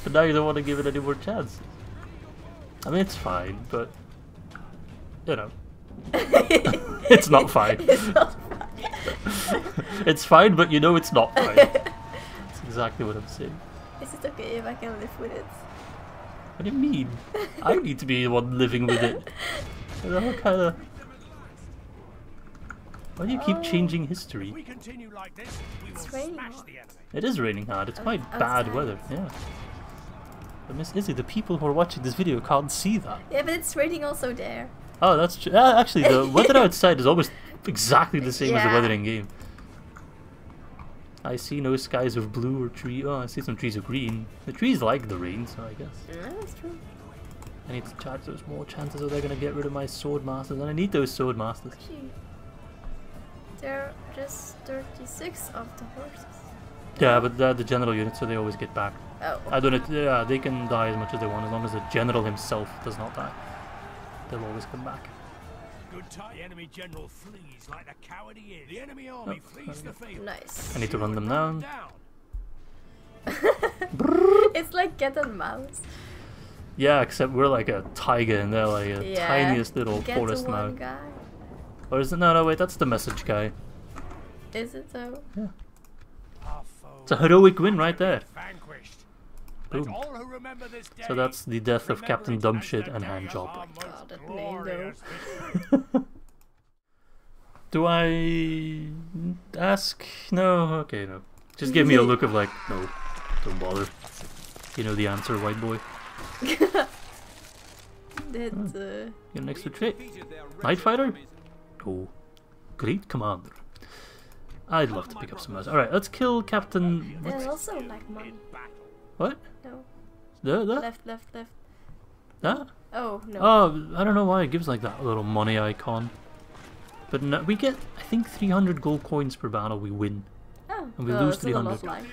but now you don't want to give it any more chance. I mean, it's fine, but you know, it's not fine. It's not fine. it's fine, but you know it's not fine. That's exactly what I'm saying. Is it okay if I can live with it? What do you mean? I need to be the one living with it. You What kind of? Why do you keep Oh. changing If history? we continue like this, we will It's raining smash hard. the enemy. It is raining hard. It's Out- quite bad weather. Yeah. But Miss Izzy, the people who are watching this video can't see that. Yeah, but it's raining also there. Oh, that's true. Uh, actually, the weather outside is almost exactly the same as the weather in game. I see no skies of blue or tree. Oh, I see some trees of green. The trees like the rain, so I guess. Yeah, that's true. I need to charge those more chances or they're gonna get rid of my sword masters, and I need those sword masters. Gee. There are just 36 of the horses. Yeah, but they're the general unit, so they always get back. Oh. I don't know. Yeah, they can die as much as they want as long as the general himself does not die. They'll always come back. Good time. The enemy general flees like the coward he is. The enemy army Oh, flees the field. Nice. I need to run them down. it's like cat and mouse. Yeah, except we're like a tiger and they're like a Yeah. tiniest little Get forest to now. guy. Or is it? No, no, wait, that's the message guy. Is it though? Yeah. It's a heroic win right there. vanquished. Boom. all who remember this day So that's the death of Captain Dumbshit and day Handjob. God, that name, though. glorious victory. Do I ask? No, okay, no. Just give me a look of like, no, don't bother. You know the answer, white boy. That Hmm. uh, Get an extra trait. Night Fighter? Oh, great commander. I'd love to pick up some mouse. Alright, let's kill Captain. there's What's, also like money. What? No. The, the? Left, left, left. That? Oh no. Oh, I don't know why it gives like that little money icon. But no, we get, I think, 300 gold coins per battle we win. Oh, and we oh, lose it's still a lot 300.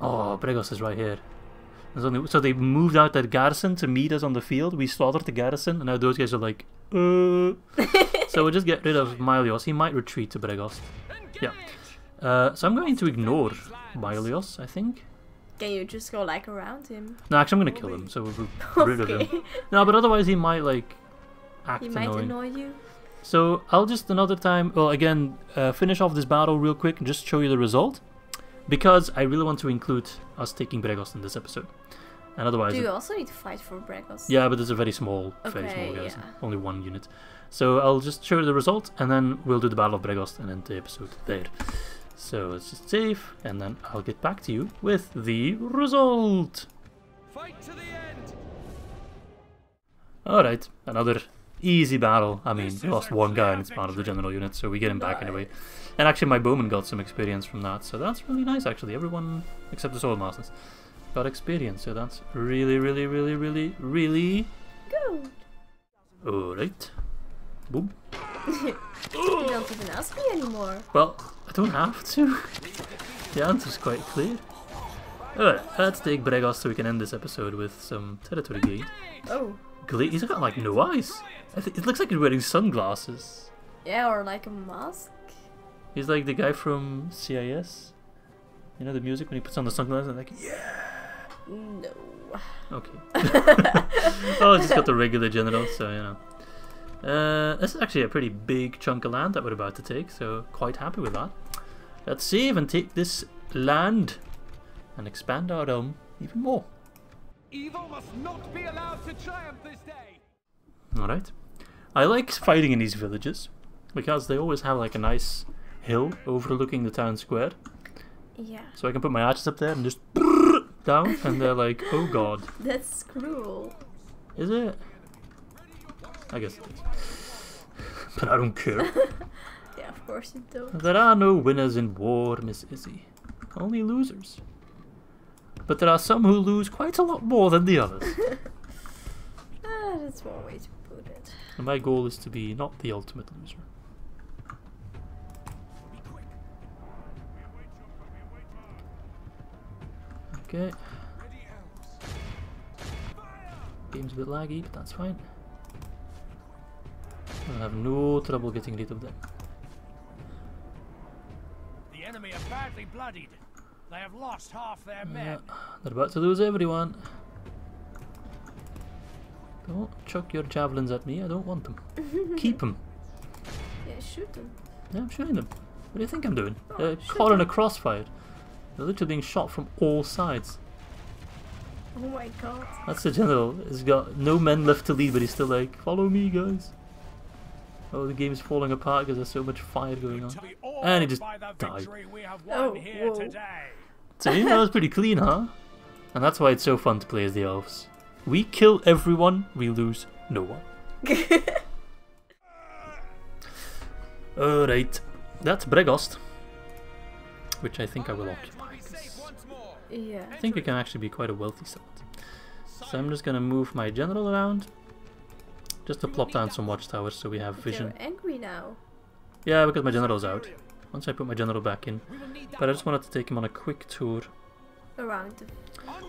Oh, Bregos is right here. Only, so they moved out that garrison to meet us on the field. We slaughtered the garrison, and now those guys are like, uh. so we'll just get rid of Mylios. He might retreat to Bregos. Yeah. Uh, so I'm going to ignore Mylios, I think. Can you just go like around him? No, actually, I'm going to kill him, so we're rid of him. No, but otherwise he might, like, act he might annoying. annoy you. So I'll just another time, well, again, uh, finish off this battle real quick and just show you the result. Because I really want to include us taking Bregos in this episode. And otherwise, Do you also need to fight for Bregos? yeah, but it's a very small, very small garrison. yeah. Only one unit. So I'll just show you the result, and then we'll do the Battle of Bregost and end the episode there. So let's just save, and then I'll get back to you with the result. Fight to the end! Alright, another easy battle. I mean, This we lost one guy clear and it's part of the general unit, so we get him back anyway. And actually, my bowman got some experience from that, so that's really nice actually. Everyone except the Sword Masters got experience, so that's really, really, really, really, really Good. alright. Boom. You don't even ask me anymore. Well, I don't have to. the answer's quite clear. Alright, let's take Bregos so we can end this episode with some territory gain. Oh. Gla- he's got like no eyes. It looks like he's wearing sunglasses. Yeah, or like a mask. He's like the guy from CIS. You know the music when he puts on the sunglasses and like yeah. No. Okay. oh, just got the regular general, so you know. Uh, this is actually a pretty big chunk of land that we're about to take, so quite happy with that. Let's save and take this land and expand our realm even more. Evil must not be allowed to triumph this day! Alright. I like fighting in these villages because they always have like a nice hill overlooking the town square. Yeah. So I can put my archers up there and just down, and they're like, oh god. That's cruel. Is it? I guess it is. But I don't care. Yeah, of course you don't. there are no winners in war, Miss Izzy. Only losers. But there are some who lose quite a lot more than the others. Ah, that's one way to put it. and my goal is to be not the ultimate loser. Okay. Game's a bit laggy, but that's fine. I'll have no trouble getting rid of them. The enemy are badly bloodied. They have lost half their Yeah, men. they're about to lose everyone. Don't chuck your javelins at me, I don't want them. Keep them. Yeah, shoot them. Yeah, I'm shooting them. What do you think I'm doing? Oh, They're shoot caught in a crossfire. They're literally being shot from all sides. Oh my god. That's the general. He's got no men left to lead, but he's still like, follow me, guys. Oh, the game is falling apart because there's so much fire going on. To be awed And he just died. victory we have oh, won Oh, here whoa. So you know, that was pretty clean, huh? And that's why it's so fun to play as the elves. We kill everyone, we lose no one. Alright, that's Bregost. Which I think I will occupy. 'cause yeah. I think it can actually be quite a wealthy settlement. So I'm just gonna move my general around. Just to plop down some watchtowers so we have vision. They're angry now. Yeah, because my general's out. Once I put my general back in. But I just wanted to take him on a quick tour. Around the.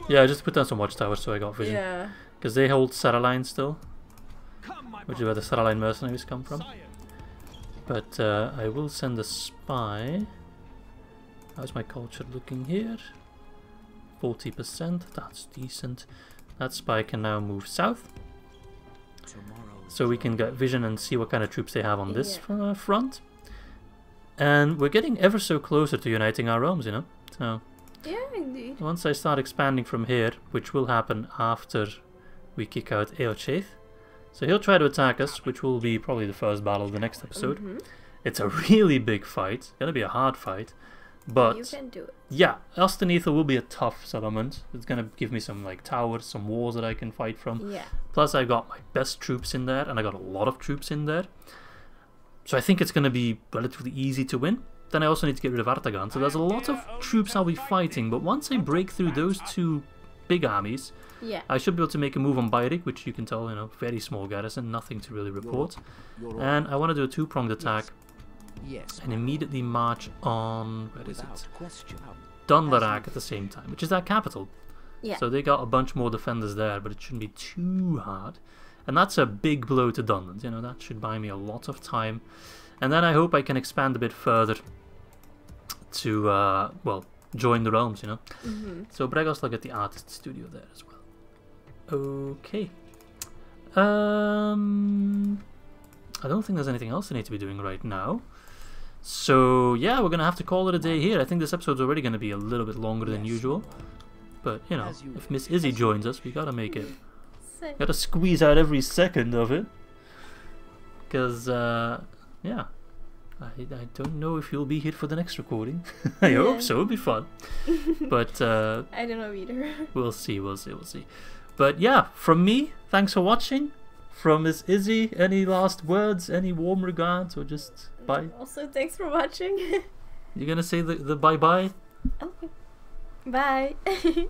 Yeah, just to put down some watchtowers so I got vision. Yeah. Because they hold Saraline still, which is where the Saraline mercenaries come from. But uh, I will send a spy. How's my culture looking here? 40%, that's decent. That spy can now move south, Tomorrow's so we can get vision and see what kind of troops they have on this Yeah. uh, front. And we're getting ever so closer to uniting our realms, you know? So Yeah, indeed. once I start expanding from here, which will happen after we kick out Eochaith, so he'll try to attack us, which will be probably the first battle of the next episode. Mhm. It's a really big fight. It's Gonna be a hard fight. But you can do it. yeah, Elstenether will be a tough settlement. It's gonna give me some like towers, some walls that I can fight from. Yeah. Plus I got my best troops in there and I got a lot of troops in there. So I think it's gonna be relatively easy to win. Then I also need to get rid of Artagan. So there's a lot of troops I'll be fighting, but once I break through those two big armies, Yeah. I should be able to make a move on Bayrik, which you can tell, you know, very small garrison, nothing to really report. your And I want to do a two-pronged attack yes, and immediately march on where is it? question. Dunlarak at the same time, which is our capital. Yeah. So they got a bunch more defenders there, but it shouldn't be too hard. And that's a big blow to Dunland. You know that should buy me a lot of time. And then I hope I can expand a bit further to uh, well join the realms. You know. hmm So Bregos will get the artist studio there as well. Okay. Um, I don't think there's anything else I need to be doing right now. So yeah, we're gonna have to call it a day here. I think this episode's already gonna be a little bit longer than usual. But you know, you if. Miss Izzy joins us, we gotta make it. So, Gotta squeeze out every second of it. Because, uh, yeah. I, I don't know if you'll be here for the next recording. I Yeah. hope so, it'll be fun. but uh, I don't know either. we'll see, we'll see, we'll see. But yeah, from me, thanks for watching. From Miss Izzy, any last words, any warm regards, or just bye? also, thanks for watching. You're gonna say the, the bye bye? okay. Bye.